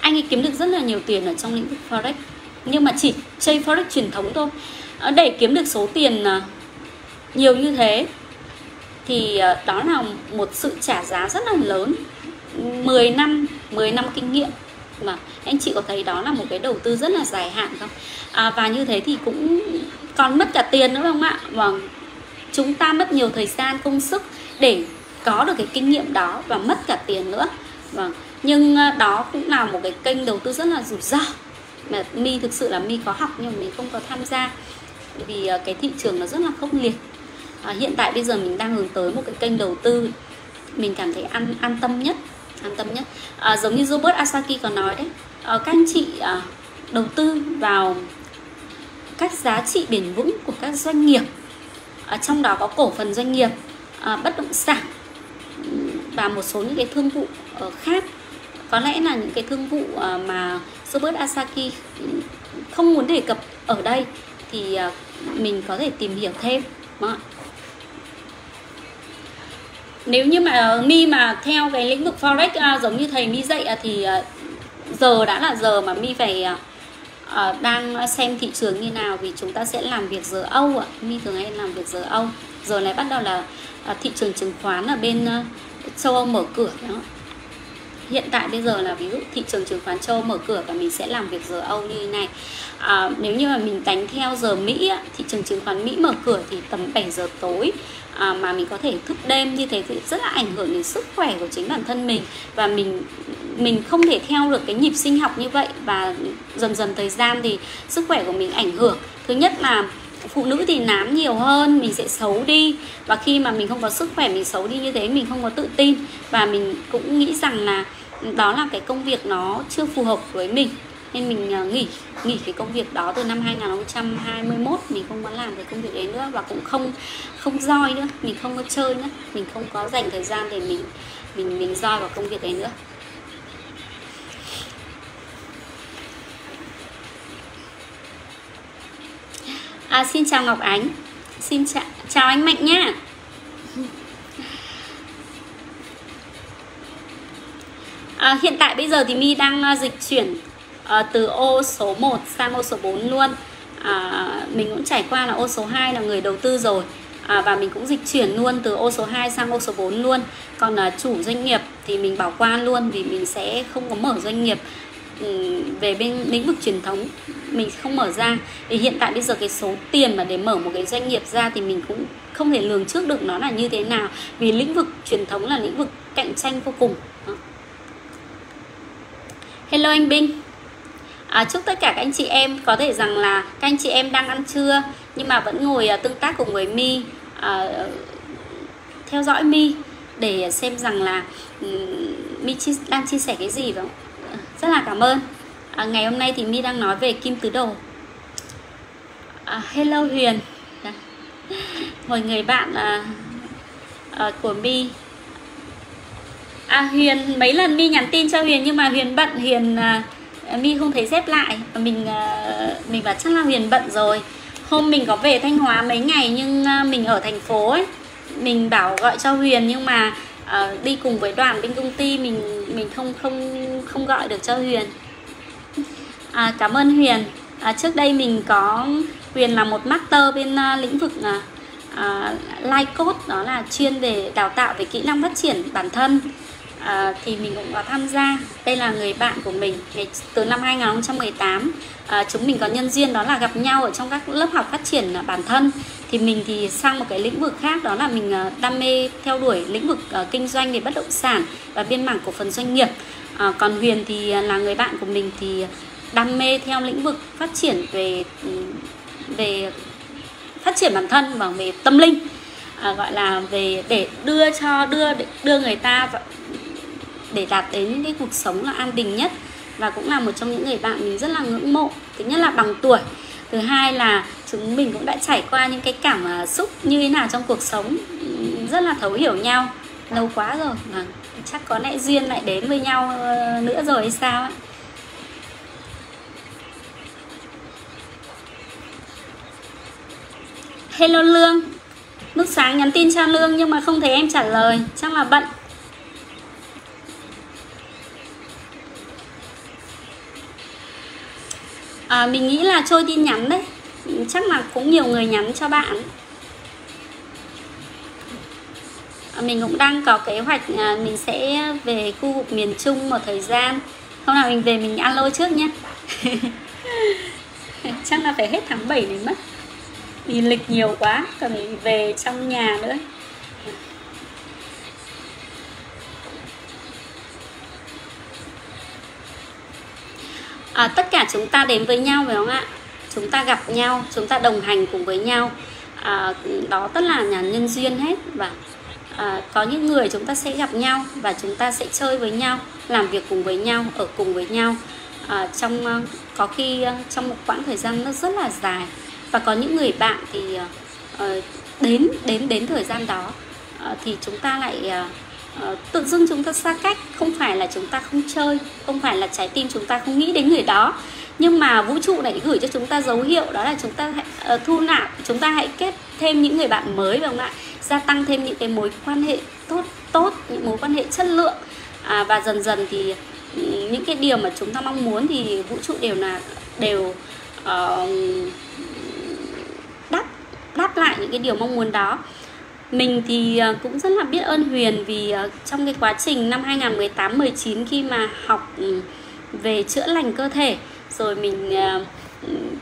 Speaker 1: Anh ấy kiếm được rất là nhiều tiền ở trong lĩnh vực forex nhưng mà chỉ chơi forex truyền thống thôi. Ờ, để kiếm được số tiền à, nhiều như thế thì ờ, đó là một sự trả giá rất là lớn. 10 năm 10 năm kinh nghiệm. Mà anh chị có thấy đó là một cái đầu tư rất là dài hạn không? À, và như thế thì cũng còn mất cả tiền nữa không ạ? Vâng chúng ta mất nhiều thời gian công sức để có được cái kinh nghiệm đó và mất cả tiền nữa. Vâng nhưng ờ, đó cũng là một cái kênh đầu tư rất là rủi ro. Mà mi thực sự là mi có học nhưng mà mình không có tham gia. Vì ờ, cái thị trường nó rất là khốc liệt à, hiện tại bây giờ mình đang hướng tới một cái kênh đầu tư mình cảm thấy an an tâm nhất an tâm nhất à, giống như Robert Asaki có nói đấy à, các anh chị à, đầu tư vào các giá trị bền vững của các doanh nghiệp à, trong đó có cổ phần doanh nghiệp à, bất động sản và một số những cái thương vụ uh, khác có lẽ là những cái thương vụ uh, mà Robert Asaki không muốn đề cập ở đây thì uh, mình có thể tìm hiểu thêm đúng không? Nếu như mà ờ, mi mà theo cái lĩnh vực forex uh, giống như thầy mi dạy uh, thì uh, giờ đã là giờ mà mi phải uh, đang xem thị trường như nào vì chúng ta sẽ làm việc giờ âu ạ. Mi thường hay làm việc giờ âu. Giờ này bắt đầu là uh, thị trường chứng khoán ở bên uh, châu Âu mở cửa đó hiện tại bây giờ là ví dụ thị trường chứng khoán châu mở cửa và mình sẽ làm việc giờ Âu như thế này. À, nếu như mà mình đánh theo giờ Mỹ thị trường chứng khoán Mỹ mở cửa thì tầm 7 giờ tối à, mà mình có thể thức đêm như thế thì rất là ảnh hưởng đến sức khỏe của chính bản thân mình. Và mình mình không thể theo được cái nhịp sinh học như vậy và dần dần thời gian thì sức khỏe của mình ảnh hưởng. Thứ nhất là phụ nữ thì nám nhiều hơn mình sẽ xấu đi. Và khi mà mình không có sức khỏe mình xấu đi như thế mình không có tự tin. Và mình cũng nghĩ rằng là đó là cái công việc nó chưa phù hợp với mình. Nên mình à, nghỉ nghỉ cái công việc đó từ năm 2021 mình không có làm cái công việc đấy nữa và cũng không không roi nữa. Mình không có chơi nữa. Mình không có dành thời gian để mình mình mình roi vào công việc đấy nữa. À, xin chào Ngọc Ánh. Xin chào chào anh Mạnh nha. À, hiện tại bây giờ thì mi đang uh, dịch chuyển uh, từ ô số 1 sang ô số 4 luôn. À, mình cũng trải qua là ô số 2 là người đầu tư rồi. À, và mình cũng dịch chuyển luôn từ ô số 2 sang ô số 4 luôn. Còn là chủ doanh nghiệp thì mình bảo quan luôn vì mình sẽ không có mở doanh nghiệp ừ, về bên lĩnh vực truyền thống. Mình không mở ra. Thì hiện tại bây giờ cái số tiền mà để mở một cái doanh nghiệp ra thì mình cũng không thể lường trước được nó là như thế nào. Vì lĩnh vực truyền thống là lĩnh vực cạnh tranh vô cùng hello anh Binh. À, chúc tất cả các anh chị em có thể rằng là các anh chị em đang ăn trưa nhưng mà vẫn ngồi à, tương tác cùng với mi à, theo dõi mi để xem rằng là mi đang chia sẻ cái gì không? Rất là cảm ơn. À, ngày hôm nay thì mi đang nói về kim tứ đồ. À, hello huyền. Một người bạn à, à, của mi à huyền mấy lần mi nhắn tin cho huyền nhưng mà huyền bận huyền à, mi không thấy xếp lại. Mình à, mình bảo chắc là huyền bận rồi. Hôm mình có về thanh hóa mấy ngày nhưng à, mình ở thành phố ấy. Mình bảo gọi cho huyền nhưng mà à, đi cùng với đoàn bên công ty mình mình không không không gọi được cho Huyền. À, cảm ơn Huyền. À, trước đây mình có Huyền là một master bên à, lĩnh vực à, à uh, life coach đó là chuyên về đào tạo về kỹ năng phát triển bản thân à, thì mình cũng có tham gia. Đây là người bạn của mình. Từ năm 2018 à, chúng mình có nhân duyên đó là gặp nhau ở trong các lớp học phát triển bản thân. Thì mình thì sang một cái lĩnh vực khác đó là mình à, đam mê theo đuổi lĩnh vực à, kinh doanh về bất động sản và biên mảng cổ phần doanh nghiệp. À, còn Huyền thì là người bạn của mình thì đam mê theo lĩnh vực phát triển về về phát triển bản thân và về tâm linh. À, gọi là về để đưa cho đưa đưa người ta để đạt đến những cái cuộc sống là an bình nhất. Và cũng là một trong những người bạn mình rất là ngưỡng mộ, thứ nhất là bằng tuổi, thứ hai là chúng mình cũng đã trải qua những cái cảm à, xúc như thế nào trong cuộc sống rất là thấu hiểu nhau. Lâu quá rồi mà chắc có lẽ duyên lại đến với nhau ờ, nữa rồi hay sao ấy. Hello Lương Lúc sáng nhắn tin cho Lương nhưng mà không thấy em trả lời, Chắc là bận. À, mình nghĩ là trôi tin nhắn đấy. Chắc là cũng nhiều người nhắn cho bạn. À, mình cũng đang có kế hoạch à, mình sẽ về khu vực miền Trung một thời gian. Hôm nào mình về mình alo trước nhé. Chắc là phải hết tháng 7 này mất. Vì lịch nhiều quá cần phải về trong nhà nữa. À, tất cả chúng ta đến với nhau phải không ạ? Chúng ta gặp nhau chúng ta đồng hành cùng với nhau. À, đó tất là nhà nhân duyên hết. Và à, có những người chúng ta sẽ gặp nhau và chúng ta sẽ chơi với nhau làm việc cùng với nhau ở cùng với nhau. À, trong à, có khi à, trong một quãng thời gian nó rất là dài. Và có những người bạn thì à, ờ, đến đến đến thời gian đó à, thì chúng ta lại à, uh, tự dưng chúng ta xa cách không phải là chúng ta không chơi không phải là trái tim chúng ta không nghĩ đến người đó. Nhưng mà vũ trụ này gửi cho chúng ta dấu hiệu đó là chúng ta hãy uh, thu nạp chúng ta hãy kết thêm những người bạn mới vào lại gia tăng thêm những cái mối quan hệ tốt tốt những mối quan hệ chất lượng. À, và dần dần thì ừ, những cái điều mà chúng ta mong muốn thì vũ trụ đều là đều uh, đáp đáp lại những cái điều mong muốn đó mình thì à, cũng rất là biết ơn Huyền vì à, trong cái quá trình năm 2018 19 khi mà học ừ, về chữa lành cơ thể rồi mình à,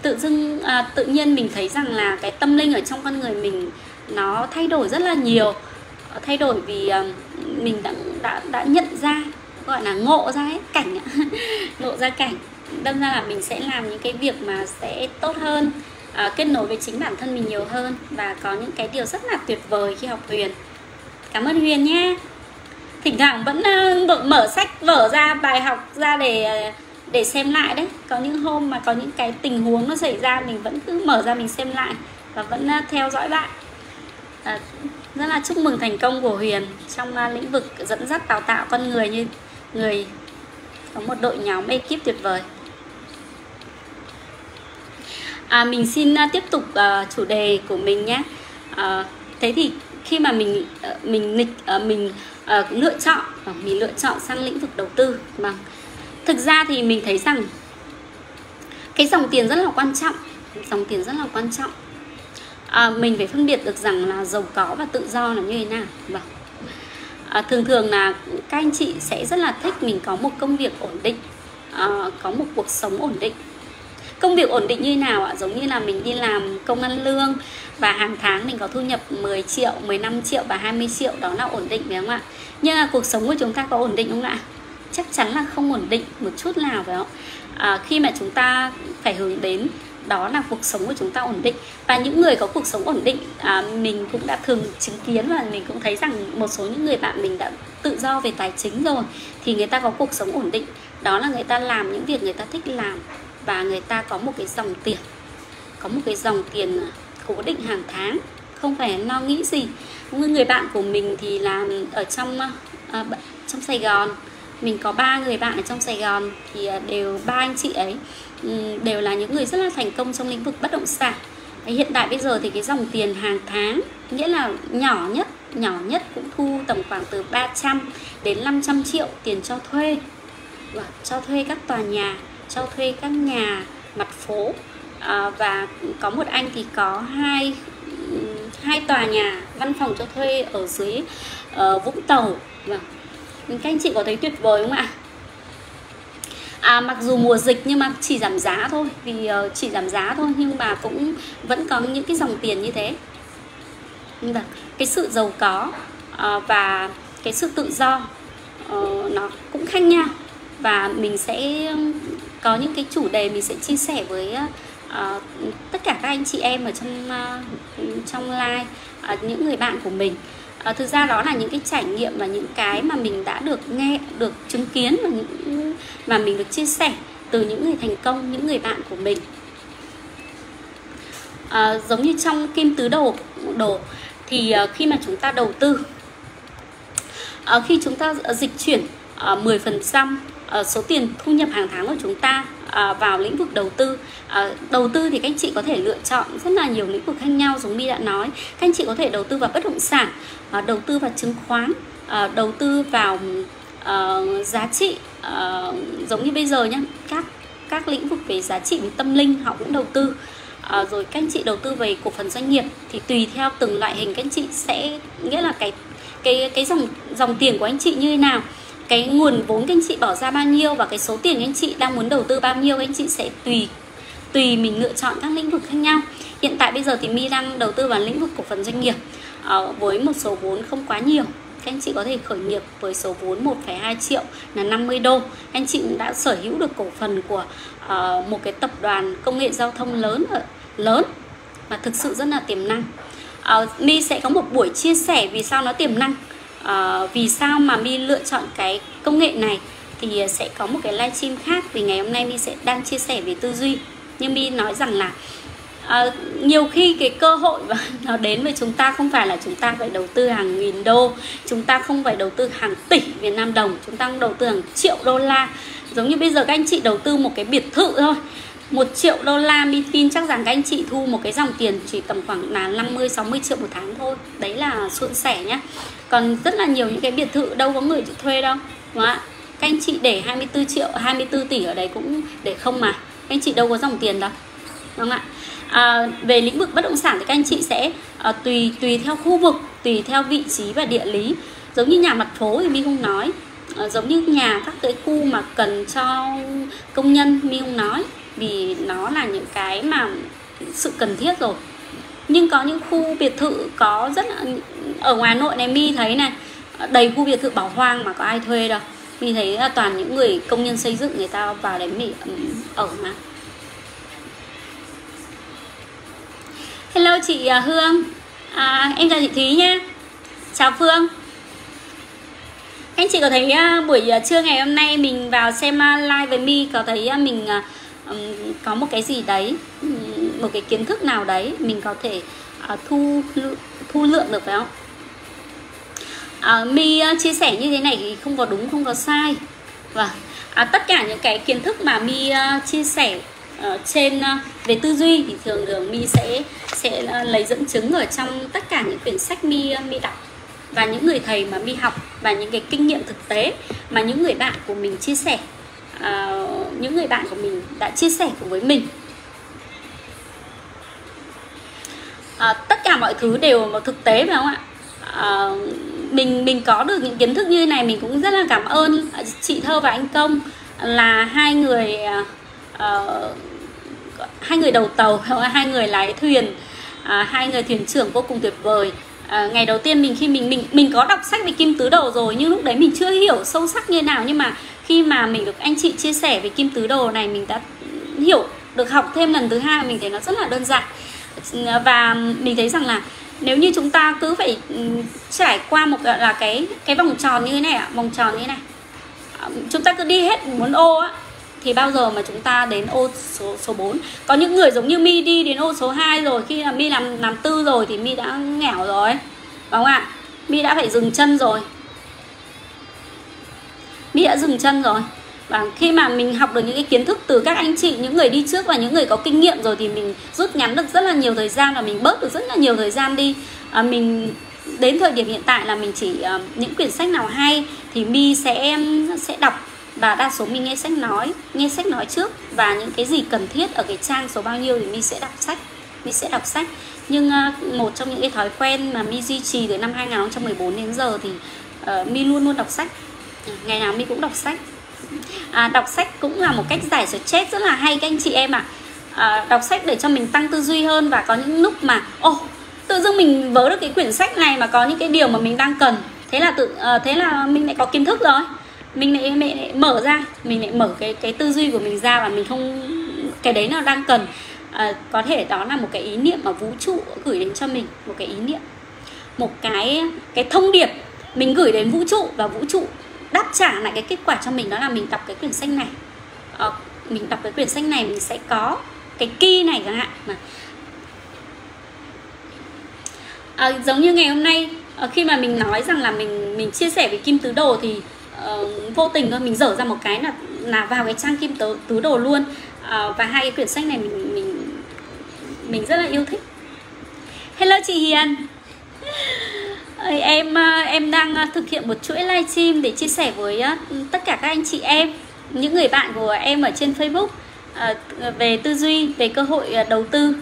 Speaker 1: tự dưng à, tự nhiên mình thấy rằng là cái tâm linh ở trong con người mình nó thay đổi rất là nhiều. Ờ, thay đổi vì mình đã đã đã nhận ra gọi là ngộ ra ấy, cảnh ngộ ra cảnh. Đâm ra là mình sẽ làm những cái việc mà sẽ tốt hơn à, kết nối với chính bản thân mình nhiều hơn và có những cái điều rất là tuyệt vời khi học Huyền cảm ơn Huyền nhé thỉnh thoảng vẫn uh, mở sách vở ra bài học ra để à, để xem lại đấy. Có những hôm mà có những cái tình huống nó xảy ra mình vẫn cứ mở ra mình xem lại và vẫn uh, theo dõi bạn à, rất là chúc mừng thành công của Huyền trong uh, lĩnh vực dẫn dắt đào tạo con người như người có một đội nhóm ekip tuyệt vời à, mình xin uh, tiếp tục uh, chủ đề của mình nhé. Uh, thế thì khi mà mình uh, mình nghịch uh, mình uh, lựa chọn uh, mình lựa chọn sang lĩnh vực đầu tư mà thực ra thì mình thấy rằng cái dòng tiền rất là quan trọng dòng tiền rất là quan trọng. À, mình phải phân biệt được rằng là giàu có và tự do là như thế nào vâng. À, thường thường là các anh chị sẽ rất là thích mình có một công việc ổn định à, có một cuộc sống ổn định công việc ổn định như nào ạ? Giống như là mình đi làm công ăn lương và hàng tháng mình có thu nhập 10 triệu 15 triệu và 20 triệu đó là ổn định phải không ạ? Nhưng mà cuộc sống của chúng ta có ổn định không ạ? Chắc chắn là không ổn định một chút nào phải không? À, khi mà chúng ta phải hướng đến đó là cuộc sống của chúng ta ổn định. Và những người có cuộc sống ổn định à, mình cũng đã thường chứng kiến và mình cũng thấy rằng một số những người bạn mình đã tự do về tài chính rồi thì người ta có cuộc sống ổn định. Đó là người ta làm những việc người ta thích làm và người ta có một cái dòng tiền có một cái dòng tiền cố định hàng tháng không phải lo nghĩ gì. Người bạn của mình thì làm ở trong à, à trong Sài Gòn. Mình có ba người bạn ở trong Sài Gòn thì à, đều ba anh chị ấy đều là những người rất là thành công trong lĩnh vực bất động sản. Hiện tại bây giờ thì cái dòng tiền hàng tháng nghĩa là nhỏ nhất nhỏ nhất cũng thu tầm khoảng từ 300 đến 500 triệu tiền cho thuê và cho thuê các tòa nhà cho thuê các nhà mặt phố. À, và có một anh thì có hai hai tòa nhà văn phòng cho thuê ở dưới uh, Vũng Tàu. Vâng. các anh chị có thấy tuyệt vời không ạ? À, mặc dù mùa dịch nhưng mà chỉ giảm giá thôi vì uh, chỉ giảm giá thôi nhưng mà cũng vẫn có những cái dòng tiền như thế. Vâng cái sự giàu có uh, và cái sự tự do uh, nó cũng khác nhau. Và mình sẽ có những cái chủ đề mình sẽ chia sẻ với uh, tất cả các anh chị em ở trong uh, trong live uh, những người bạn của mình. Uh, thực ra đó là những cái trải nghiệm và những cái mà mình đã được nghe được chứng kiến và những mà mình được chia sẻ từ những người thành công những người bạn của mình. Uh, giống như trong kim tứ đồ đồ thì uh, khi mà chúng ta đầu tư uh, khi chúng ta dịch chuyển uh, 10% uh, số tiền thu nhập hàng tháng của chúng ta uh, vào lĩnh vực đầu tư. Uh, đầu tư thì các anh chị có thể lựa chọn rất là nhiều lĩnh vực khác nhau giống như đã nói. Các anh chị có thể đầu tư vào bất động sản uh, đầu tư vào chứng khoán uh, đầu tư vào uh, giá trị uh, giống như bây giờ nhé các các lĩnh vực về giá trị về tâm linh họ cũng đầu tư. À, rồi các anh chị đầu tư về cổ phần doanh nghiệp thì tùy theo từng loại hình các anh chị sẽ nghĩa là cái cái cái dòng dòng tiền của anh chị như thế nào cái nguồn vốn các anh chị bỏ ra bao nhiêu và cái số tiền các anh chị đang muốn đầu tư bao nhiêu các anh chị sẽ tùy tùy mình lựa chọn các lĩnh vực khác nhau. Hiện tại bây giờ thì mi đang đầu tư vào lĩnh vực cổ phần doanh nghiệp ờ, với một số vốn không quá nhiều. Các anh chị có thể khởi nghiệp với số vốn 1,2 triệu là 50 đô. Anh chị đã sở hữu được cổ phần của uh, một cái tập đoàn công nghệ giao thông lớn lớn và thực sự rất là tiềm năng. Uh, mi sẽ có một buổi chia sẻ vì sao nó tiềm năng uh, vì sao mà mi lựa chọn cái công nghệ này? Thì ờ, sẽ có một cái livestream khác. Vì ngày hôm nay mi sẽ đang chia sẻ về tư duy. Nhưng mi nói rằng là à, nhiều khi cái cơ hội và nó đến với chúng ta không phải là chúng ta phải đầu tư hàng nghìn đô chúng ta không phải đầu tư hàng tỷ Việt Nam đồng chúng ta không đầu tư hàng triệu đô la. Giống như bây giờ các anh chị đầu tư một cái biệt thự thôi một triệu đô la mi tin chắc rằng các anh chị thu một cái dòng tiền chỉ tầm khoảng là 50 60 triệu một tháng thôi. Đấy là suôn sẻ nhá. Còn rất là nhiều những cái biệt thự đâu có người thuê đâu đúng không ạ? Các anh chị để 24 triệu 24 tỷ ở đấy cũng để không mà. Các anh chị đâu có dòng tiền đâu đúng không ạ? À, về lĩnh vực bất động sản thì các anh chị sẽ à, tùy tùy theo khu vực tùy theo vị trí và địa lý. Giống như nhà mặt phố thì mi không nói. À, giống như nhà các cái khu mà cần cho công nhân mi không nói vì nó là những cái mà sự cần thiết rồi. Nhưng có những khu biệt thự có rất là ở ngoài nội này mi thấy này đầy khu biệt thự bỏ hoang mà có ai thuê đâu. Mi thấy toàn những người công nhân xây dựng người ta vào đấy mi ở mà. Hello chị à, Hương. À, Em chào chị Thúy nha. Chào Phương. Anh chị có thấy à, buổi à, trưa ngày hôm nay mình vào xem live với mi Có thấy mình có một cái gì đấy Một cái kiến thức nào đấy Mình có thể uh, thu thu lượng được phải không? Uh, Mi uh, chia sẻ như thế này thì không có đúng không có sai. Và uh, tất cả những cái kiến thức mà Mi uh, à, chia sẻ uh, trên uh, về tư duy thì thường thường mi sẽ sẽ uh, lấy dẫn chứng ở trong tất cả những quyển sách mi uh, mi đọc. Và những người thầy mà mi học và những cái kinh nghiệm thực tế mà những người bạn của mình chia sẻ uh, những người bạn của mình đã chia sẻ cùng với mình. À, tất cả mọi thứ đều một thực tế phải không ạ? À, mình mình có được những kiến thức như thế này mình cũng rất là cảm ơn chị thơ và anh công là hai người uh, hai người đầu tàu hai người lái thuyền uh, hai người thuyền trưởng vô cùng tuyệt vời. À, ngày đầu tiên mình khi mình mình mình có đọc sách về kim tứ đầu rồi nhưng lúc đấy mình chưa hiểu sâu sắc như nào nhưng mà khi mà mình được anh chị chia sẻ về kim tứ đồ này, mình đã hiểu được học thêm lần thứ hai, mình thấy nó rất là đơn giản. Và mình thấy rằng là nếu như chúng ta cứ phải ừ, trải qua một là, cái cái vòng tròn như thế này ạ, vòng tròn như thế này. Ờ, chúng ta cứ đi hết muốn ô á, thì bao giờ mà chúng ta đến ô số số 4 có những người giống như mi đi đến ô số 2 rồi, khi là mi làm làm tư rồi thì mi đã nghèo rồi đúng không ạ? Mi đã phải dừng chân rồi mi đã dừng chân rồi. Và khi mà mình học được những cái kiến thức từ các anh chị những người đi trước và những người có kinh nghiệm rồi thì mình rút ngắn được rất là nhiều thời gian và mình bớt được rất là nhiều thời gian đi. À, mình đến thời điểm hiện tại là mình chỉ uh, những quyển sách nào hay thì mi sẽ sẽ đọc. Và đa số mình nghe sách nói nghe sách nói trước. Và những cái gì cần thiết ở cái trang số bao nhiêu thì mi sẽ đọc sách. Mi sẽ đọc sách. Nhưng uh, một trong những cái thói quen mà mi duy trì từ năm 2014 đến giờ thì ờ, uh, mi luôn luôn đọc sách ngày nào mi cũng đọc sách. À, đọc sách cũng là một cách giải stress rất là hay các anh chị em ạ. À. à, đọc sách để cho mình tăng tư duy hơn và có những lúc mà ô oh, tự dưng mình vớ được cái quyển sách này mà có những cái điều mà mình đang cần. Thế là tự à, thế là mình lại có kiến thức rồi. Mình lại, mình lại mở ra mình lại mở cái cái tư duy của mình ra và mình không cái đấy nó đang cần. À, có thể đó là một cái ý niệm mà vũ trụ gửi đến cho mình một cái ý niệm một cái cái thông điệp mình gửi đến vũ trụ và vũ trụ đáp trả lại cái kết quả cho mình đó là mình đọc cái quyển sách này. Ờ, mình đọc cái quyển sách này mình sẽ có cái key này chẳng hạn mà. À, giống như ngày hôm nay ờ, khi mà mình nói rằng là mình mình chia sẻ với kim tứ đồ thì uh, vô tình thôi mình dở ra một cái là là vào cái trang kim tứ, tứ đồ luôn. Uh, và hai cái quyển sách này mình mình mình rất là yêu thích. Hello chị Hiền. em ờ, em đang ờ, thực hiện một chuỗi livestream để chia sẻ với ờ, tất cả các anh chị em, những người bạn của em ở trên Facebook về tư duy, về cơ hội đầu tư.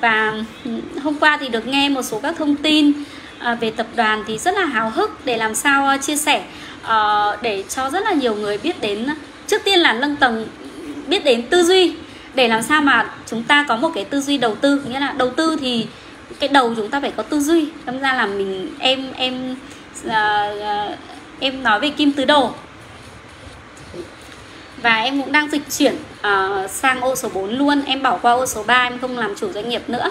Speaker 1: Và hôm qua thì được nghe một số các thông tin về tập đoàn thì rất là hào hức để làm sao chia sẻ để cho rất là nhiều người biết đến, trước tiên là nâng tầng biết đến tư duy, để làm sao mà chúng ta có một cái tư duy đầu tư. Nghĩa là đầu tư thì cái đầu chúng ta phải có tư duy. Đâm ra là mình em em à, à em nói về kim tứ đồ. Và em cũng đang dịch chuyển uh, sang ô số 4 luôn. Em bỏ qua ô số 3 em không làm chủ doanh nghiệp nữa.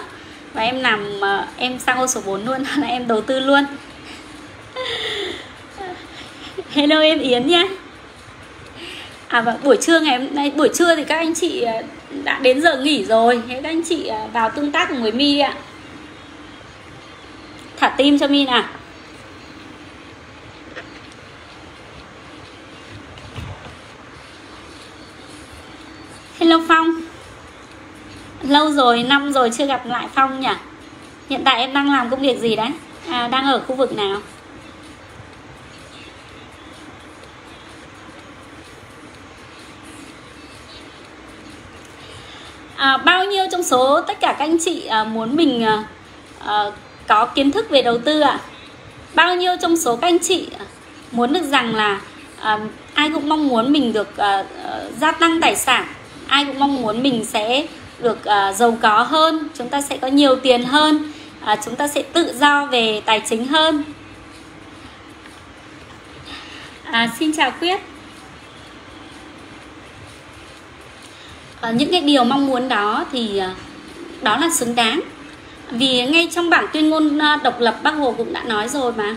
Speaker 1: Và em làm uh, em sang ô số 4 luôn là em đầu tư luôn. Hello em Yến nhé à và buổi trưa ngày hôm nay buổi trưa thì các anh chị đã đến giờ nghỉ rồi. Thế các anh chị vào tương tác cùng với mi ạ thả tim cho mi nào Hello Phong. Lâu rồi, năm rồi chưa gặp lại Phong nhỉ? Hiện tại em đang làm công việc gì đấy? À, Đang ở khu vực nào? À, Bao nhiêu trong số tất cả các anh chị à, muốn mình à, à, có kiến thức về đầu tư ạ? À? Bao nhiêu trong số các anh chị muốn được rằng là à, ai cũng mong muốn mình được à, à, gia tăng tài sản ai cũng mong muốn mình sẽ được à, giàu có hơn chúng ta sẽ có nhiều tiền hơn à, chúng ta sẽ tự do về tài chính hơn? À, xin chào quyết. À, những cái điều mong muốn đó thì à, đó là xứng đáng vì ngay trong bản tuyên ngôn ờ, độc lập bác hồ cũng đã nói rồi mà.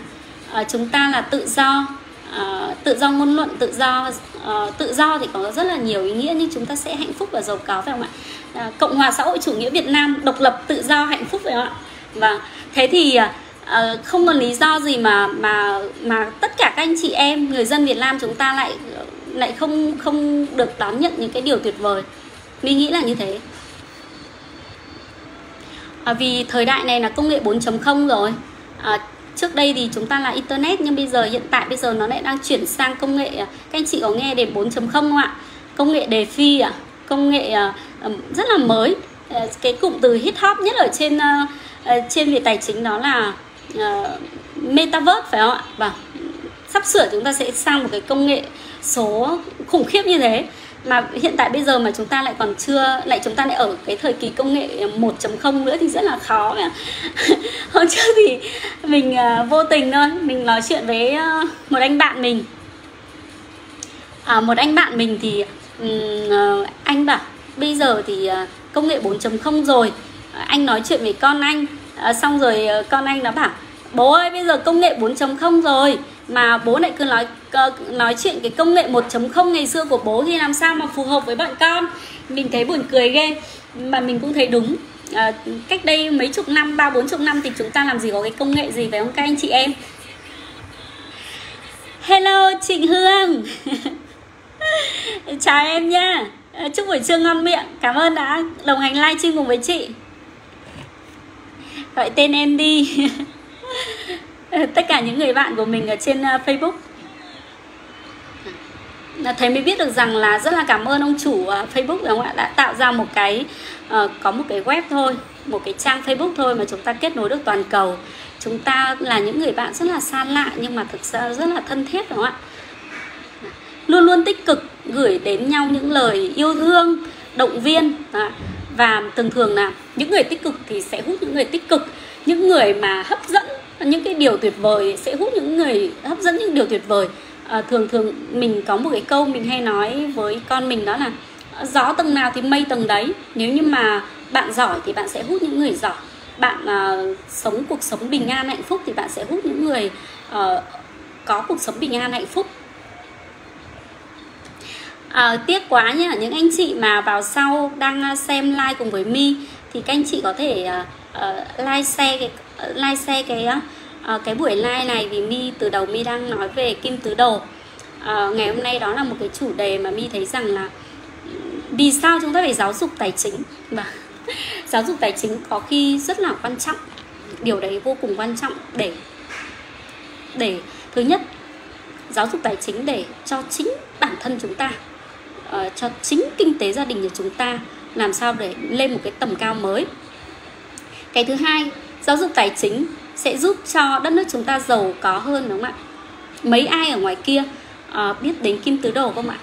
Speaker 1: À, chúng ta là tự do à, tự do ngôn luận tự do à, tự do thì có rất là nhiều ý nghĩa nhưng chúng ta sẽ hạnh phúc và giàu có phải không ạ? À, cộng hòa xã hội chủ nghĩa việt nam độc lập tự do hạnh phúc phải không ạ? Và thế thì à, không còn lý do gì mà mà mà tất cả các anh chị em người dân việt nam chúng ta lại lại không không được đón nhận những cái điều tuyệt vời. Mình nghĩ là như thế à, vì thời đại này là công nghệ 4.0 rồi. À, trước đây thì chúng ta là internet nhưng bây giờ hiện tại bây giờ nó lại đang chuyển sang công nghệ à, các anh chị có nghe đến 4.0 không ạ? Công nghệ đề phi à công nghệ uh, rất là mới. Uh, cái cụm từ hit hop nhất ở trên uh, trên về tài chính đó là metaverse phải không ạ? Và sắp sửa chúng ta sẽ sang một cái công nghệ số khủng khiếp như thế mà hiện tại bây giờ mà chúng ta lại còn chưa lại chúng ta lại ở cái thời kỳ công nghệ 1.0 nữa thì rất là khó hôm trước thì mình uh, vô tình thôi mình nói chuyện với uh, một anh bạn mình. À, một anh bạn mình thì uh, anh bảo bây giờ thì uh, công nghệ 4.0 rồi. Uh, anh nói chuyện với con anh uh, xong rồi uh, con anh nó bảo bố ơi bây giờ công nghệ 4.0 rồi. Mà bố lại cứ nói nói chuyện cái công nghệ 1.0 ngày xưa của bố thì làm sao mà phù hợp với bọn con? Mình thấy buồn cười ghê. Mà mình cũng thấy đúng. À, cách đây mấy chục năm ba bốn chục năm thì chúng ta làm gì có cái công nghệ gì phải không các anh chị em? Hello trịnh hương. Chào em nha. À, chúc buổi trưa ngon miệng. Cảm ơn đã đồng hành livestream cùng với chị. Gọi tên em đi. tất cả những người bạn của mình ở trên ờ, Facebook. Facebook thấy mới biết được rằng là rất là cảm ơn ông chủ ờ, Facebook không ạ? Đã tạo ra một cái ờ, có một cái web thôi, một cái trang Facebook thôi mà chúng ta kết nối được toàn cầu. Chúng ta là những người bạn rất là xa lạ nhưng mà thực ra rất là thân thiết đúng không ạ? Luôn luôn tích cực gửi đến nhau những lời yêu thương, động viên và thường thường là những người tích cực thì sẽ hút những người tích cực. Những người mà hấp dẫn những cái điều tuyệt vời sẽ hút những người hấp dẫn những điều tuyệt vời. À, thường thường mình có một cái câu mình hay nói với con mình đó là gió tầng nào thì mây tầng đấy nếu như mà bạn giỏi thì bạn sẽ hút những người giỏi. Bạn uh, sống cuộc sống bình an hạnh phúc thì bạn sẽ hút những người uh, có cuộc sống bình an hạnh phúc. À, tiếc quá nhá những anh chị mà vào sau đang à, xem like cùng với mi thì các anh chị có thể uh, uh, like share cái live like share cái uh, cái buổi live này vì mi từ đầu mi đang nói về kim tứ đồ. Uh, ngày hôm nay đó là một cái chủ đề mà mi thấy rằng là vì sao chúng ta phải giáo dục tài chính? Và giáo dục tài chính có khi rất là quan trọng. Điều đấy vô cùng quan trọng để để thứ nhất giáo dục tài chính để cho chính bản thân chúng ta uh, cho chính kinh tế gia đình của chúng ta làm sao để lên một cái tầm cao mới. Cái thứ hai giáo dục tài chính sẽ giúp cho đất nước chúng ta giàu có hơn đúng không ạ? Mấy ai ở ngoài kia uh, biết đến kim tứ đồ không ạ?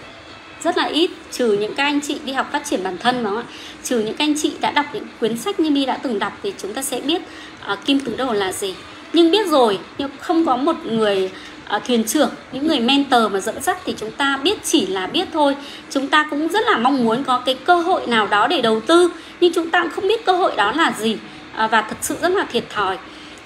Speaker 1: Rất là ít trừ những các anh chị đi học phát triển bản thân đúng không ạ? Trừ những các anh chị đã đọc những quyển sách như mi đã từng đọc thì chúng ta sẽ biết uh, kim tứ đồ là gì. Nhưng biết rồi nhưng không có một người uh, thuyền trưởng những người mentor mà dẫn dắt thì chúng ta biết chỉ là biết thôi. Chúng ta cũng rất là mong muốn có cái cơ hội nào đó để đầu tư nhưng chúng ta cũng không biết cơ hội đó là gì. Ờ, và thật sự rất là thiệt thòi.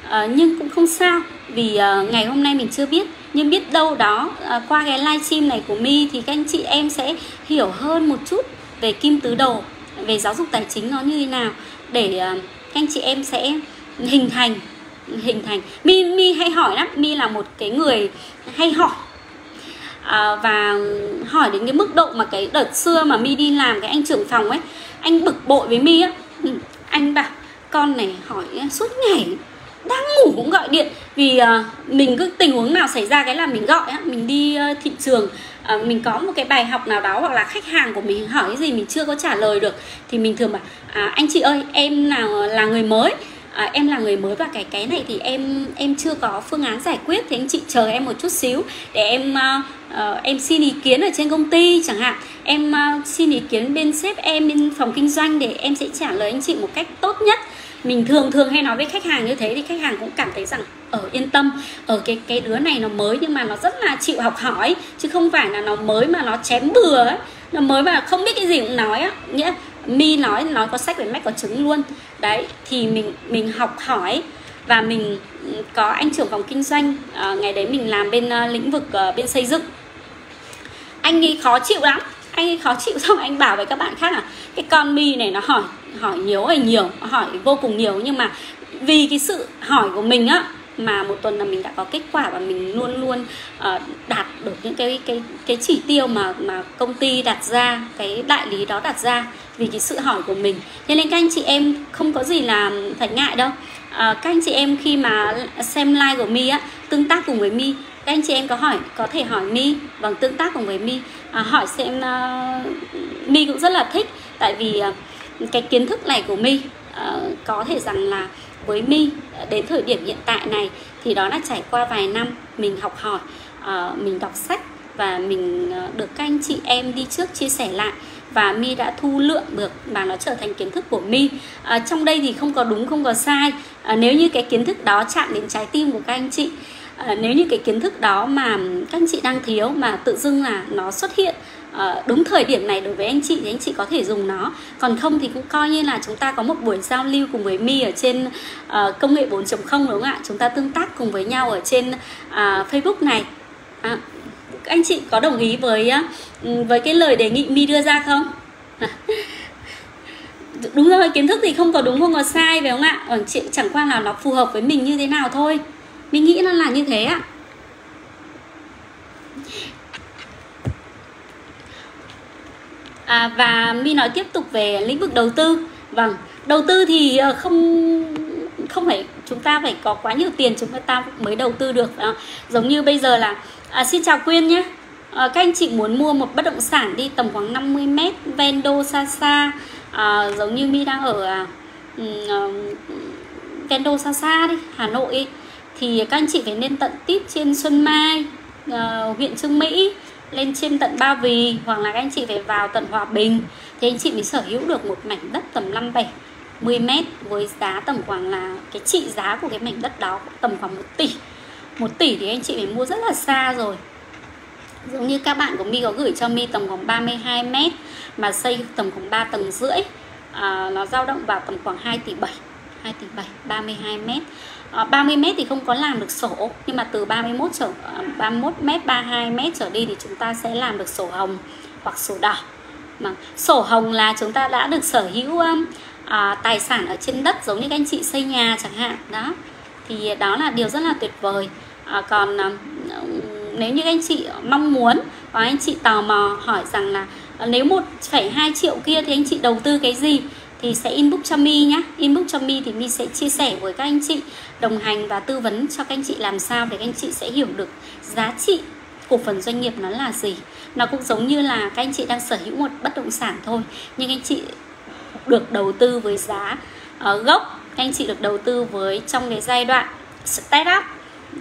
Speaker 1: À, nhưng cũng không sao vì à, ngày hôm nay mình chưa biết. Nhưng biết đâu đó à, qua cái livestream này của mi thì các anh chị em sẽ hiểu hơn một chút về kim tứ đồ về giáo dục tài chính nó như thế nào để à, các anh chị em sẽ hình thành hình thành. Mi mi hay hỏi lắm mi là một cái người hay hỏi. À, và hỏi đến cái mức độ mà cái đợt xưa mà mi đi làm cái anh trưởng phòng ấy anh bực bội với mi á. Ừ, anh bảo con này hỏi suốt ngày đang ngủ cũng gọi điện. Vì uh, mình cứ tình huống nào xảy ra cái là mình gọi á mình đi uh, thị trường uh, mình có một cái bài học nào đó hoặc là khách hàng của mình hỏi cái gì mình chưa có trả lời được thì mình thường bảo à, anh chị ơi em nào là người mới? À, em là người mới và cái cái này thì em em chưa có phương án giải quyết thì anh chị chờ em một chút xíu để em uh, uh, em xin ý kiến ở trên công ty chẳng hạn. Em uh, xin ý kiến bên sếp em bên phòng kinh doanh để em sẽ trả lời anh chị một cách tốt nhất mình thường thường hay nói với khách hàng như thế thì khách hàng cũng cảm thấy rằng ở yên tâm ở cái cái đứa này nó mới nhưng mà nó rất là chịu học hỏi chứ không phải là nó mới mà nó chém bừa ấy nó mới mà không biết cái gì cũng nói á. Nghĩa mi nói nói có sách về mách có trứng luôn. Đấy thì mình mình học hỏi và mình ừ, có anh trưởng phòng kinh doanh à, ngày đấy mình làm bên uh, lĩnh vực uh, bên xây dựng. Anh ấy khó chịu lắm anh ấy khó chịu xong anh bảo với các bạn khác là cái con mi này nó hỏi hỏi nhiều hay nhiều hỏi vô cùng nhiều. Nhưng mà vì cái sự hỏi của mình á mà một tuần là mình đã có kết quả và mình luôn luôn uh, đạt được những cái cái cái chỉ tiêu mà mà công ty đặt ra cái đại lý đó đặt ra vì cái sự hỏi của mình. Thế nên các anh chị em không có gì là phải ngại đâu. Uh, các anh chị em khi mà xem like của mi á tương tác cùng với mi các anh chị em có hỏi có thể hỏi mi bằng tương tác cùng với mi. À, hỏi xem uh, mi cũng rất là thích tại vì uh, cái kiến thức này của mi uh, có thể rằng là với mi đến thời điểm hiện tại này thì đó là trải qua vài năm mình học hỏi uh, mình đọc sách và mình uh, được các anh chị em đi trước chia sẻ lại và mi đã thu lượng được và nó trở thành kiến thức của mi. À, trong đây thì không có đúng không có sai. À, nếu như cái kiến thức đó chạm đến trái tim của các anh chị à, nếu như cái kiến thức đó mà các anh chị đang thiếu mà tự dưng là nó xuất hiện À, đúng thời điểm này đối với anh chị thì anh chị có thể dùng nó. Còn không thì cũng coi như là chúng ta có một buổi giao lưu cùng với mi ở trên uh, công nghệ 4.0 đúng không ạ? Chúng ta tương tác cùng với nhau ở trên uh, Facebook này. À, anh chị có đồng ý với với cái lời đề nghị mi đưa ra không? Đúng rồi kiến thức thì không có đúng không có sai phải không ạ? Ờ, chị chẳng qua là nó phù hợp với mình như thế nào thôi mình nghĩ nó là như thế ạ. À, và mi nói tiếp tục về lĩnh vực đầu tư. Vâng đầu tư thì ờ, không không phải chúng ta phải có quá nhiều tiền chúng ta mới đầu tư được à, giống như bây giờ là à, xin chào quyên nhé. À, các anh chị muốn mua một bất động sản đi tầm khoảng 50 mét ven đô xa xa à, giống như mi đang ở à, ờ, ven đô xa xa đi hà nội ấy, thì các anh chị phải lên tận tít trên xuân mai uh, huyện trương mỹ lên trên tận ba vì hoặc là các anh chị phải vào tận hòa bình. Thì anh chị mới sở hữu được một mảnh đất tầm 57 10 mét với giá tầm khoảng là cái trị giá của cái mảnh đất đó tầm khoảng 1 tỷ. 1 tỷ thì anh chị phải mua rất là xa rồi. Giống như các bạn của mi có gửi cho mi tầm khoảng 32 mét mà xây tầm khoảng 3 tầng rưỡi à, nó dao động vào tầm khoảng 2 tỷ 7 2 tỷ 7 32 mét. Ờ, 30 mét thì không có làm được sổ. Nhưng mà từ 31 trở ờ, 31 m mét 32 mét trở đi thì chúng ta sẽ làm được sổ hồng hoặc sổ đỏ. Mà sổ hồng là chúng ta đã được sở hữu à, tài sản ở trên đất giống như các anh chị xây nhà chẳng hạn. Đó thì đó là điều rất là tuyệt vời. À, còn à, nếu như anh chị mong muốn và anh chị tò mò hỏi rằng là nếu 1,2 triệu kia thì anh chị đầu tư cái gì? Thì sẽ inbox cho mi nhé inbox cho mi thì mi sẽ chia sẻ với các anh chị đồng hành và tư vấn cho các anh chị làm sao để các anh chị sẽ hiểu được giá trị cổ phần doanh nghiệp nó là gì. Nó cũng giống như là các anh chị đang sở hữu một bất động sản thôi nhưng anh chị được đầu tư với giá uh, gốc các anh chị được đầu tư với trong cái giai đoạn start up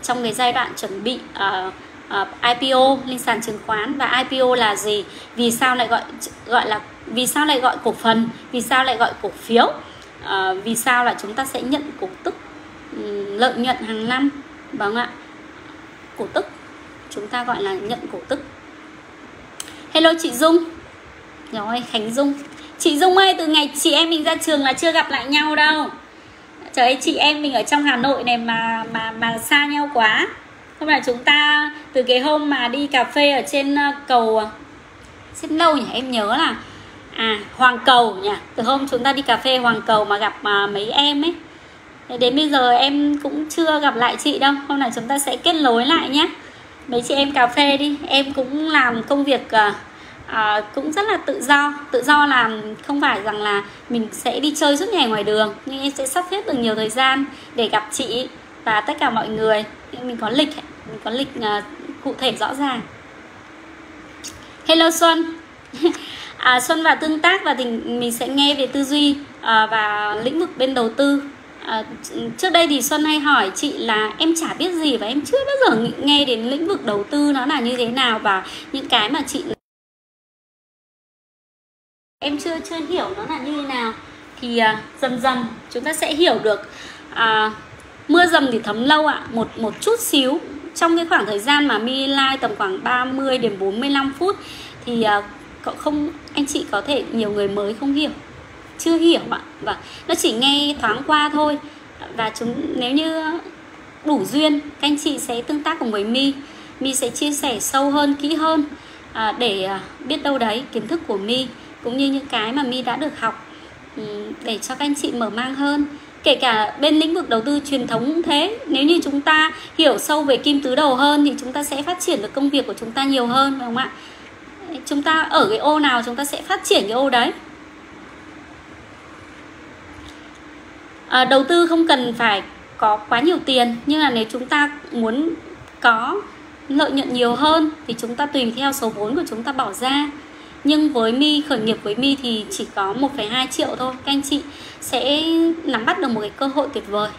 Speaker 1: trong cái giai đoạn chuẩn bị uh, Ờ, uh, IPO lên sàn chứng khoán. Và IPO là gì? Vì sao lại gọi gọi là vì sao lại gọi cổ phần? Vì sao lại gọi cổ phiếu? Uh, vì sao là chúng ta sẽ nhận cổ tức um, lợi nhuận hàng năm? Vâng ạ. Cổ tức. Chúng ta gọi là nhận cổ tức. Hello chị Dung. Rồi Khánh Dung. Chị Dung ơi từ ngày chị em mình ra trường là chưa gặp lại nhau đâu. Trời ơi chị em mình ở trong Hà Nội này mà mà mà xa nhau quá không phải chúng ta từ cái hôm mà đi cà phê ở trên ờ, cầu ờ, xin lâu nhỉ? Em nhớ là à Hoàng Cầu nhỉ? Từ hôm chúng ta đi cà phê Hoàng Cầu mà gặp mà mấy em ấy. Đến bây giờ em cũng chưa gặp lại chị đâu. Hôm nào chúng ta sẽ kết nối lại nhé. Mấy chị em cà phê đi. Em cũng làm công việc uh, à, cũng rất là tự do. Tự do làm không phải rằng là mình sẽ đi chơi suốt ngày ngoài đường nhưng em sẽ sắp xếp được nhiều thời gian để gặp chị và tất cả mọi người. Mình có lịch ấy có lịch uh, cụ thể rõ ràng. Hello xuân. À, xuân và tương tác và thì mình sẽ nghe về tư duy uh, và lĩnh vực bên đầu tư. À, trước đây thì Xuân hay hỏi chị là em chả biết gì và em chưa bao giờ nghe đến lĩnh vực đầu tư nó là như thế nào và những cái mà chị em chưa chưa hiểu nó là như thế nào. Thì à, dần dần chúng ta sẽ hiểu được. À, mưa dầm thì thấm lâu ạ một một chút xíu trong cái khoảng thời gian mà mi live tầm khoảng 30 đến 45 phút thì à, cậu không anh chị có thể nhiều người mới không hiểu? Chưa hiểu ạ. Và nó chỉ nghe thoáng qua thôi. Và chúng nếu như đủ duyên các anh chị sẽ tương tác cùng với mi mi sẽ chia sẻ sâu hơn kỹ hơn à, để à, biết đâu đấy kiến thức của mi cũng như những cái mà mi đã được học để cho các anh chị mở mang hơn kể cả bên lĩnh vực đầu tư truyền thống cũng thế nếu như chúng ta hiểu sâu về kim tứ đầu hơn thì chúng ta sẽ phát triển được công việc của chúng ta nhiều hơn phải không ạ? Chúng ta ở cái ô nào chúng ta sẽ phát triển cái ô đấy. À, đầu tư không cần phải có quá nhiều tiền nhưng là nếu chúng ta muốn có lợi nhuận nhiều hơn thì chúng ta tùy theo số vốn của chúng ta bỏ ra nhưng với mi khởi nghiệp với mi thì chỉ có 1,2 triệu thôi. Các anh chị sẽ nắm bắt được một cái cơ hội tuyệt vời.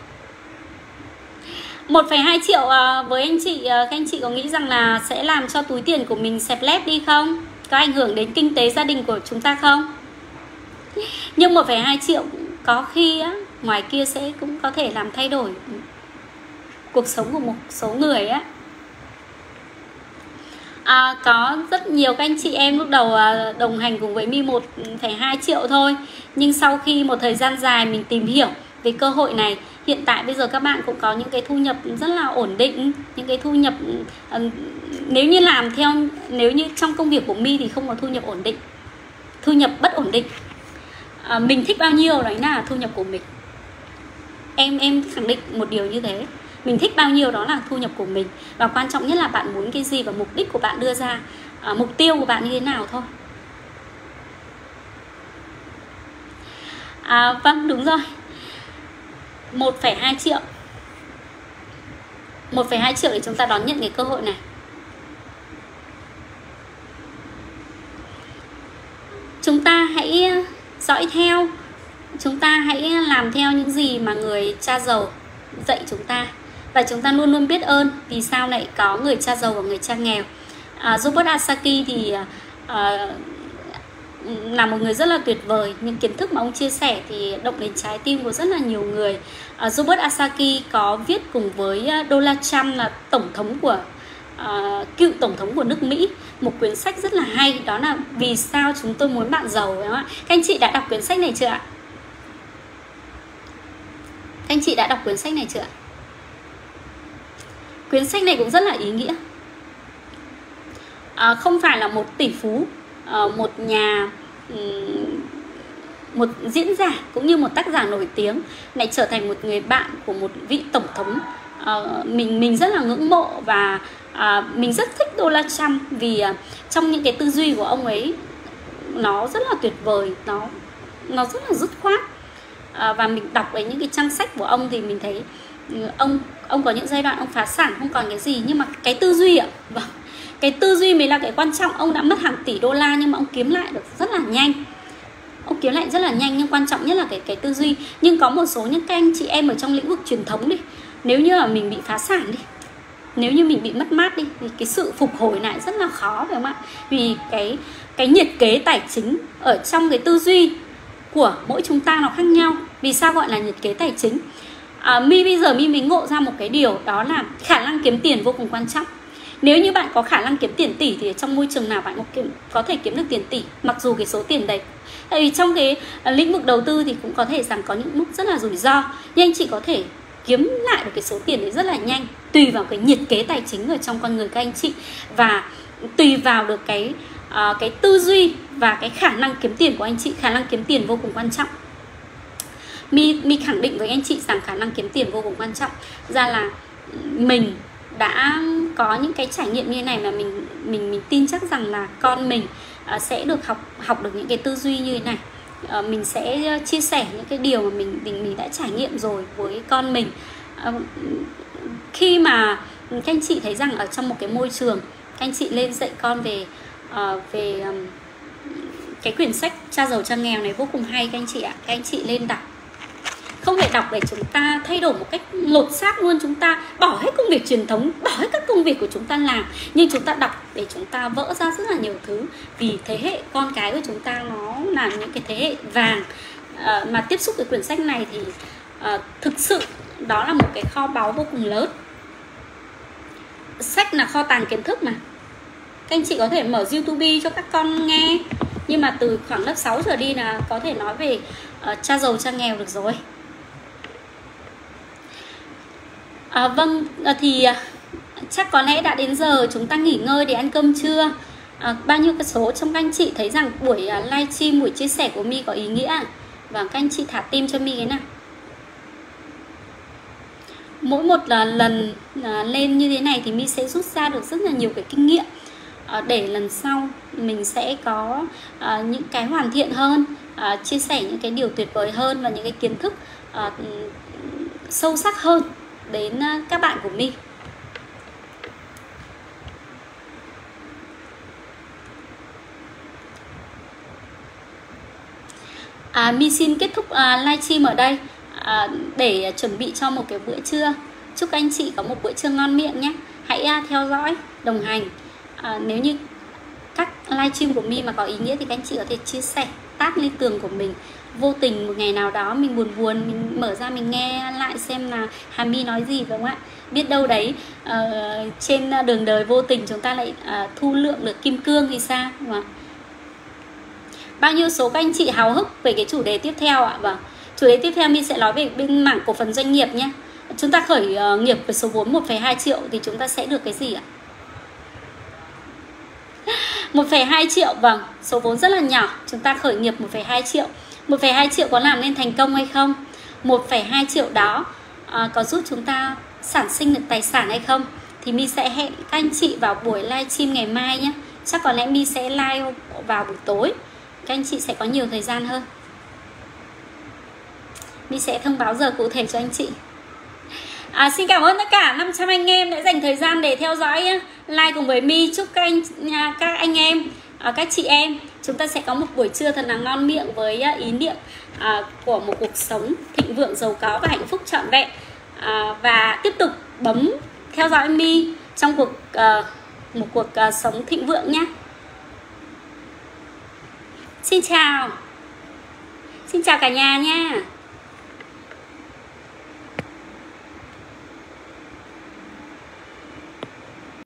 Speaker 1: 1,2 triệu à, với anh chị à, các anh chị có nghĩ rằng là sẽ làm cho túi tiền của mình xẹp lép đi không? Có ảnh hưởng đến kinh tế gia đình của chúng ta không? Nhưng 1,2 triệu có khi á, ngoài kia sẽ cũng có thể làm thay đổi cuộc sống của một số người á à, có rất nhiều các anh chị em lúc đầu à, đồng hành cùng với mi 1,2 triệu thôi. Nhưng sau khi một thời gian dài mình tìm hiểu về cơ hội này hiện tại bây giờ các bạn cũng có những cái thu nhập rất là ổn định. Những cái thu nhập à, nếu như làm theo nếu như trong công việc của mi thì không có thu nhập ổn định. Thu nhập bất ổn định. À, mình thích bao nhiêu đấy là thu nhập của mình. Em em khẳng định một điều như thế mình thích bao nhiêu đó là thu nhập của mình. Và quan trọng nhất là bạn muốn cái gì và mục đích của bạn đưa ra. À, mục tiêu của bạn như thế nào thôi. À, vâng đúng rồi. 1,2 triệu. 1,2 triệu để chúng ta đón nhận cái cơ hội này. Chúng ta hãy dõi theo. Chúng ta hãy làm theo những gì mà người cha giàu dạy chúng ta và chúng ta luôn luôn biết ơn vì sao lại có người cha giàu và người cha nghèo. À, Robert Asaki thì à, là một người rất là tuyệt vời. Những kiến thức mà ông chia sẻ thì động đến trái tim của rất là nhiều người. À, Robert Asaki có viết cùng với à, Donald Trump là tổng thống của à, cựu tổng thống của nước Mỹ. Một quyển sách rất là hay đó là vì sao chúng tôi muốn bạn giàu đúng không ạ? Các anh chị đã đọc quyển sách này chưa ạ? Các anh chị đã đọc quyển sách này chưa ạ? Quyển sách này cũng rất là ý nghĩa. À, không phải là một tỷ phú à, một nhà một diễn giả cũng như một tác giả nổi tiếng lại trở thành một người bạn của một vị tổng thống. À, mình mình rất là ngưỡng mộ và à, mình rất thích Donald Trump vì à, trong những cái tư duy của ông ấy nó rất là tuyệt vời nó nó rất là dứt khoát. À, và mình đọc với những cái trang sách của ông thì mình thấy ông ông có những giai đoạn ông phá sản, không còn cái gì. Nhưng mà cái tư duy ạ vâng. Cái tư duy mới là cái quan trọng. Ông đã mất hàng tỷ đô la nhưng mà ông kiếm lại được rất là nhanh. Ông kiếm lại rất là nhanh nhưng quan trọng nhất là cái cái tư duy. Nhưng có một số những các anh chị em ở trong lĩnh vực truyền thống đi, nếu như là mình bị phá sản đi, nếu như mình bị mất mát đi, thì cái sự phục hồi lại rất là khó, phải không ạ? Vì cái cái nhiệt kế tài chính ở trong cái tư duy của mỗi chúng ta nó khác nhau. Vì sao gọi là nhiệt kế tài chính? À, mi bây giờ mi mới ngộ ra một cái điều đó là khả năng kiếm tiền vô cùng quan trọng. Nếu như bạn có khả năng kiếm tiền tỷ thì trong môi trường nào bạn cũng kiếm, có thể kiếm được tiền tỷ mặc dù cái số tiền đấy. Tại vì trong cái à, lĩnh vực đầu tư thì cũng có thể rằng có những lúc rất là rủi ro nhưng anh chị có thể kiếm lại được cái số tiền đấy rất là nhanh tùy vào cái nhiệt kế tài chính ở trong con người các anh chị và tùy vào được cái uh, cái tư duy và cái khả năng kiếm tiền của anh chị. Khả năng kiếm tiền vô cùng quan trọng mi mi khẳng định với anh chị rằng khả năng kiếm tiền vô cùng quan trọng. Ra là mình đã có những cái trải nghiệm như này mà mình mình mình tin chắc rằng là con mình uh, sẽ được học học được những cái tư duy như thế này. Uh, mình sẽ chia sẻ những cái điều mà mình mình mình đã trải nghiệm rồi với con mình. Uh, khi mà các anh chị thấy rằng ở trong một cái môi trường các anh chị lên dạy con về uh, về um, cái quyển sách cha giàu cha nghèo này vô cùng hay các anh chị ạ. Các anh chị lên đọc không phải đọc để chúng ta thay đổi một cách lột xác luôn. Chúng ta bỏ hết công việc truyền thống bỏ hết các công việc của chúng ta làm nhưng chúng ta đọc để chúng ta vỡ ra rất là nhiều thứ. Vì thế hệ con cái của chúng ta nó là những cái thế hệ vàng. À, mà tiếp xúc với quyển sách này thì à, thực sự đó là một cái kho báu vô cùng lớn. Sách là kho tàng kiến thức mà. Các anh chị có thể mở youtube cho các con nghe. Nhưng mà từ khoảng lớp 6 trở đi là có thể nói về uh, cha giàu cha nghèo được rồi. À, vâng à, thì à, chắc có lẽ đã đến giờ chúng ta nghỉ ngơi để ăn cơm trưa. À, bao nhiêu cái số trong các anh chị thấy rằng buổi uh, live stream buổi chia sẻ của mi có ý nghĩa? Và các anh chị thả tim cho mi cái nào. Mỗi một là lần lên như thế này thì mi sẽ rút ra được rất là nhiều cái kinh nghiệm. Để lần sau mình sẽ có những cái hoàn thiện hơn chia sẻ những cái điều tuyệt vời hơn và những cái kiến thức sâu sắc hơn đến ờ, các bạn của mi À, Mi xin kết thúc à, livestream ở đây à, để chuẩn bị cho một cái bữa trưa. Chúc anh chị có một bữa trưa ngon miệng nhé. Hãy à, theo dõi, đồng hành. À, nếu như các livestream của Mi mà có ý nghĩa thì các anh chị có thể chia sẻ, tag lên tường của mình vô tình một ngày nào đó mình buồn buồn mình mở ra mình nghe lại xem là Hà My nói gì đúng không ạ? Biết đâu đấy uh, trên đường đời vô tình chúng ta lại uh, thu lượng được kim cương thì sao? Vâng đúng không? bao nhiêu số các anh chị háo hức về cái chủ đề tiếp theo ạ? Vâng. Chủ đề tiếp theo mình sẽ nói về bên mảng cổ phần doanh nghiệp nhé. Chúng ta khởi uh, nghiệp với số vốn 1,2 triệu thì chúng ta sẽ được cái gì ạ? 1,2 triệu vâng. Số vốn rất là nhỏ. Chúng ta khởi nghiệp 1,2 triệu. 1,2 triệu có làm nên thành công hay không? 1,2 triệu đó à, có giúp chúng ta sản sinh được tài sản hay không? Thì mi sẽ hẹn các anh chị vào buổi live stream ngày mai nhé. Chắc có lẽ mi sẽ live vào buổi tối. Các anh chị sẽ có nhiều thời gian hơn. Mi sẽ thông báo giờ cụ thể cho anh chị. À, xin cảm ơn tất cả 500 anh em đã dành thời gian để theo dõi live cùng với mi chúc các anh à, các anh em à, các chị em chúng ta sẽ có một buổi trưa thật là ngon miệng với à, ý niệm à, của một cuộc sống thịnh vượng giàu có và hạnh phúc trọn vẹn. À, và tiếp tục bấm theo dõi mi trong cuộc à, một cuộc à, sống thịnh vượng nhé. Xin chào. Xin chào cả nhà nha.